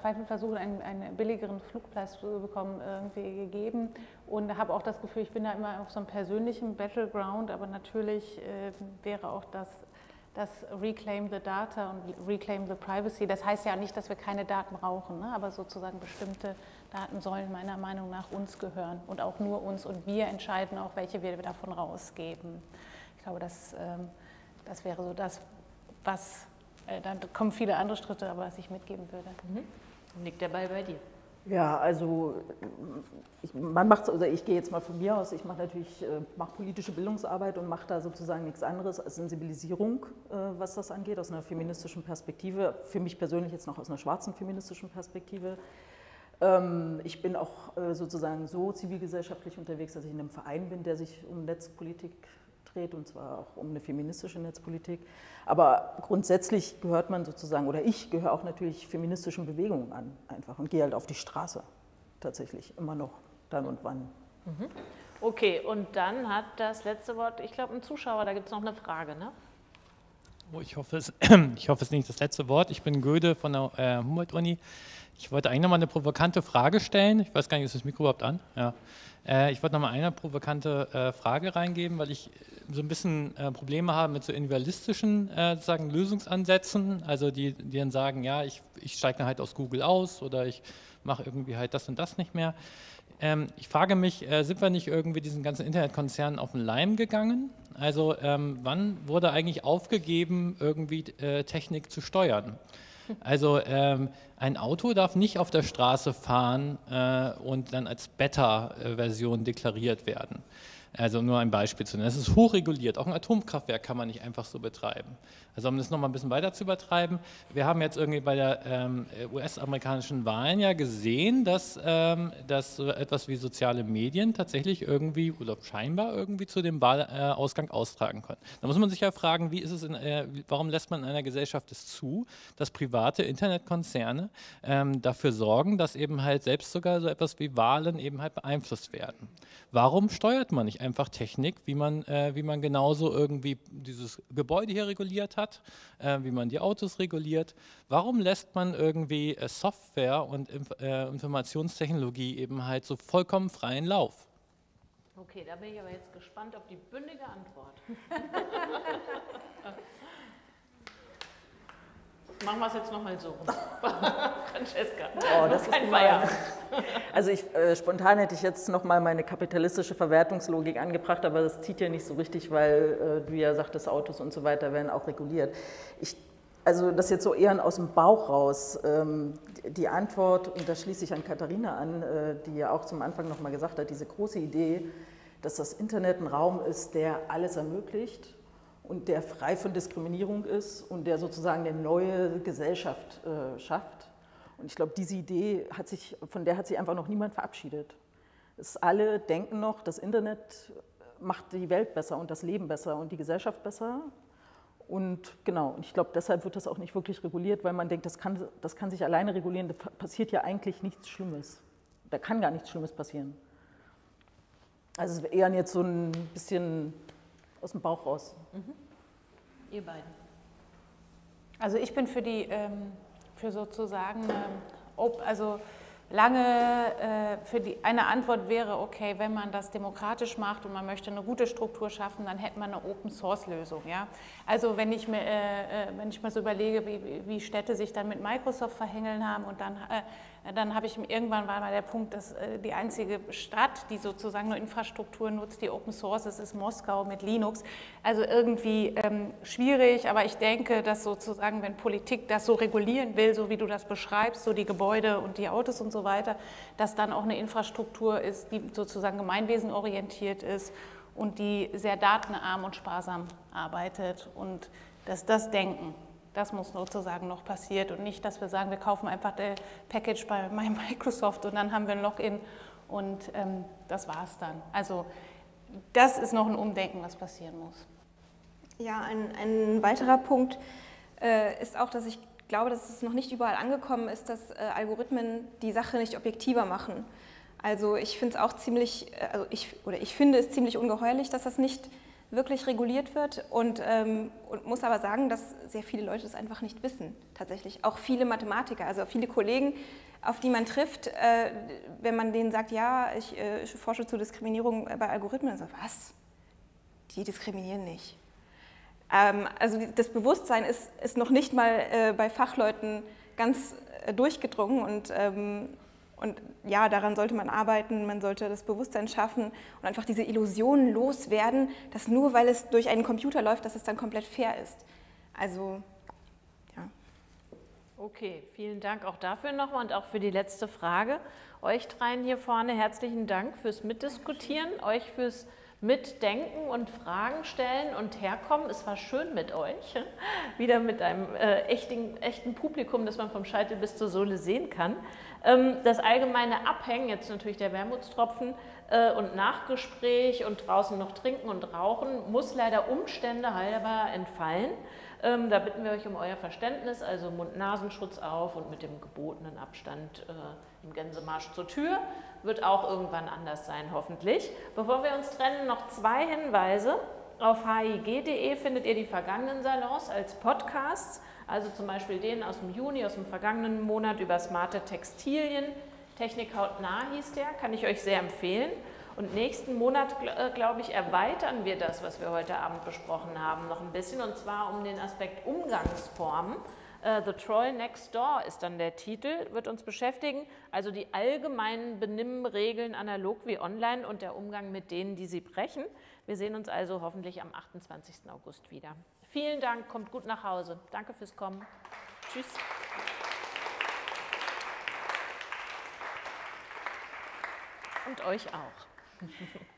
zweiten Versuch, einen, einen billigeren Flugpreis zu bekommen, irgendwie gegeben. Und habe auch das Gefühl, ich bin da immer auf so einem persönlichen Battleground, aber natürlich äh, wäre auch das, das Reclaim the Data und Reclaim the Privacy, das heißt ja nicht, dass wir keine Daten brauchen, ne? aber sozusagen bestimmte Daten sollen meiner Meinung nach uns gehören und auch nur uns und wir entscheiden auch, welche wir davon rausgeben. Ich glaube, das, ähm, das wäre so das, was äh, dann kommen viele andere Schritte, aber was ich mitgeben würde. Mhm. Liegt der Ball bei dir? Ja, also ich, man macht, also ich gehe jetzt mal von mir aus, ich mache natürlich äh, mache politische Bildungsarbeit und mache da sozusagen nichts anderes als Sensibilisierung, äh, was das angeht, aus einer feministischen Perspektive. Für mich persönlich jetzt noch aus einer schwarzen feministischen Perspektive. Ähm, ich bin auch sozusagen so zivilgesellschaftlich unterwegs, dass ich in einem Verein bin, der sich um Netzpolitik dreht, und zwar auch um eine feministische Netzpolitik. Aber grundsätzlich gehört man sozusagen, oder ich gehöre auch natürlich feministischen Bewegungen an, einfach, und gehe halt auf die Straße tatsächlich, immer noch, dann und wann. Mhm. Okay, und dann hat das letzte Wort, ich glaube, ein Zuschauer, da gibt es noch eine Frage, ne? Oh, ich, hoffe, es, ich hoffe, es ist nicht das letzte Wort. Ich bin Göde von der äh, Humboldt-Uni. Ich wollte eigentlich nochmal eine provokante Frage stellen. Ich weiß gar nicht, ist das Mikro überhaupt an? Ja. Äh, ich wollte nochmal eine provokante äh, Frage reingeben, weil ich so ein bisschen äh, Probleme habe mit so individualistischen äh, sagen, Lösungsansätzen, also die, die dann sagen, ja, ich, ich steige halt aus Google aus oder ich mache irgendwie halt das und das nicht mehr. Ähm, ich frage mich, äh, sind wir nicht irgendwie diesen ganzen Internetkonzernen auf den Leim gegangen? Also ähm, wann wurde eigentlich aufgegeben, irgendwie äh, Technik zu steuern? Also ähm, ein Auto darf nicht auf der Straße fahren äh, und dann als Beta-Version deklariert werden. Also nur ein Beispiel zu nennen. Es ist hochreguliert. Auch ein Atomkraftwerk kann man nicht einfach so betreiben. Also um das nochmal ein bisschen weiter zu übertreiben, wir haben jetzt irgendwie bei der ähm, US-amerikanischen Wahlen ja gesehen, dass, ähm, dass so etwas wie soziale Medien tatsächlich irgendwie oder scheinbar irgendwie zu dem Wahlausgang äh, austragen können. Da muss man sich ja fragen, wie ist es in, äh, warum lässt man in einer Gesellschaft es zu, dass private Internetkonzerne ähm, dafür sorgen, dass eben halt selbst sogar so etwas wie Wahlen eben halt beeinflusst werden. Warum steuert man nicht einfach Technik, wie man, äh, wie man genauso irgendwie dieses Gebäude hier reguliert hat? Hat, äh, wie man die Autos reguliert. Warum lässt man irgendwie äh, Software und Inf äh, Informationstechnologie eben halt so vollkommen freien Lauf? Okay, da bin ich aber jetzt gespannt auf die bündige Antwort. Machen wir es jetzt nochmal so. Francesca. Oh, das ist Feierabend. Also ich, äh, spontan hätte ich jetzt nochmal meine kapitalistische Verwertungslogik angebracht, aber das zieht ja nicht so richtig, weil äh, du ja sagtest, Autos und so weiter werden auch reguliert. Ich, also das jetzt so eher aus dem Bauch raus. Ähm, die Antwort, und da schließe ich an Katharina an, äh, die ja auch zum Anfang nochmal gesagt hat, diese große Idee, dass das Internet ein Raum ist, der alles ermöglicht und der frei von Diskriminierung ist und der sozusagen eine neue Gesellschaft äh, schafft. Und ich glaube, diese Idee hat sich, von der hat sich einfach noch niemand verabschiedet. Es alle denken noch, das Internet macht die Welt besser und das Leben besser und die Gesellschaft besser. Und genau, und ich glaube, deshalb wird das auch nicht wirklich reguliert, weil man denkt, das kann, das kann sich alleine regulieren, da passiert ja eigentlich nichts Schlimmes. Da kann gar nichts Schlimmes passieren. Also es wäre eher jetzt so ein bisschen aus dem Bauch raus. Mhm. Ihr beiden. Also ich bin für die, ähm, für sozusagen, ähm, also lange äh, für die, eine Antwort wäre, okay, wenn man das demokratisch macht und man möchte eine gute Struktur schaffen, dann hätte man eine Open-Source-Lösung. Ja? Also wenn ich, mir, äh, äh wenn ich mal so überlege, wie, wie Städte sich dann mit Microsoft verhängeln haben und dann äh, dann habe ich irgendwann war mal der Punkt, dass äh, die einzige Stadt, die sozusagen nur Infrastruktur nutzt, die Open Source ist, ist Moskau mit Linux. Also irgendwie ähm, schwierig, aber ich denke, dass sozusagen, wenn Politik das so regulieren will, so wie du das beschreibst, so die Gebäude und die Autos und so weiter, dass dann auch eine Infrastruktur ist, die sozusagen gemeinwesenorientiert ist und die sehr datenarm und sparsam arbeitet und dass das Denken das muss sozusagen noch passiert und nicht, dass wir sagen, wir kaufen einfach das Package bei Microsoft und dann haben wir ein Login und ähm, das war es dann. Also das ist noch ein Umdenken, was passieren muss. Ja, ein, ein weiterer Punkt äh, ist auch, dass ich glaube, dass es noch nicht überall angekommen ist, dass äh, Algorithmen die Sache nicht objektiver machen. Also ich finde es auch ziemlich, äh, also ich, oder ich finde es ziemlich ungeheuerlich, dass das nicht wirklich reguliert wird und, ähm, und, muss aber sagen, dass sehr viele Leute das einfach nicht wissen, tatsächlich. Auch viele Mathematiker, also viele Kollegen, auf die man trifft, äh, wenn man denen sagt, ja, ich, äh, ich forsche zur Diskriminierung bei Algorithmen, dann so, was? Die diskriminieren nicht. Ähm, also das Bewusstsein ist, ist noch nicht mal äh, bei Fachleuten ganz äh, durchgedrungen und ähm, und ja, daran sollte man arbeiten, man sollte das Bewusstsein schaffen und einfach diese Illusionen loswerden, dass nur weil es durch einen Computer läuft, dass es dann komplett fair ist. Also, ja. Okay, vielen Dank auch dafür nochmal und auch für die letzte Frage. Euch dreien hier vorne herzlichen Dank fürs Mitdiskutieren, euch fürs Mitdenken und Fragen stellen und herkommen. Es war schön mit euch, wieder mit einem äh, echten, echten Publikum, das man vom Scheitel bis zur Sohle sehen kann. Ähm, das allgemeine Abhängen, jetzt natürlich der Wermutstropfen äh, und Nachgespräch und draußen noch trinken und rauchen, muss leider Umstände halber entfallen. Ähm, da bitten wir euch um euer Verständnis, also Mund-Nasenschutz auf und mit dem gebotenen Abstand äh, im Gänsemarsch zur Tür. Wird auch irgendwann anders sein, hoffentlich. Bevor wir uns trennen, noch zwei Hinweise. Auf hig.de findet ihr die vergangenen Salons als Podcasts also zum Beispiel den aus dem Juni, aus dem vergangenen Monat über smarte Textilien. Technik hautnah hieß der, kann ich euch sehr empfehlen. Und nächsten Monat, äh, glaube ich, erweitern wir das, was wir heute Abend besprochen haben, noch ein bisschen, und zwar um den Aspekt Umgangsformen. Uh, The Troll Next Door ist dann der Titel, wird uns beschäftigen, also die allgemeinen Benimmregeln analog wie online und der Umgang mit denen, die sie brechen. Wir sehen uns also hoffentlich am 28. August wieder. Vielen Dank, kommt gut nach Hause. Danke fürs Kommen. Tschüss. Und euch auch.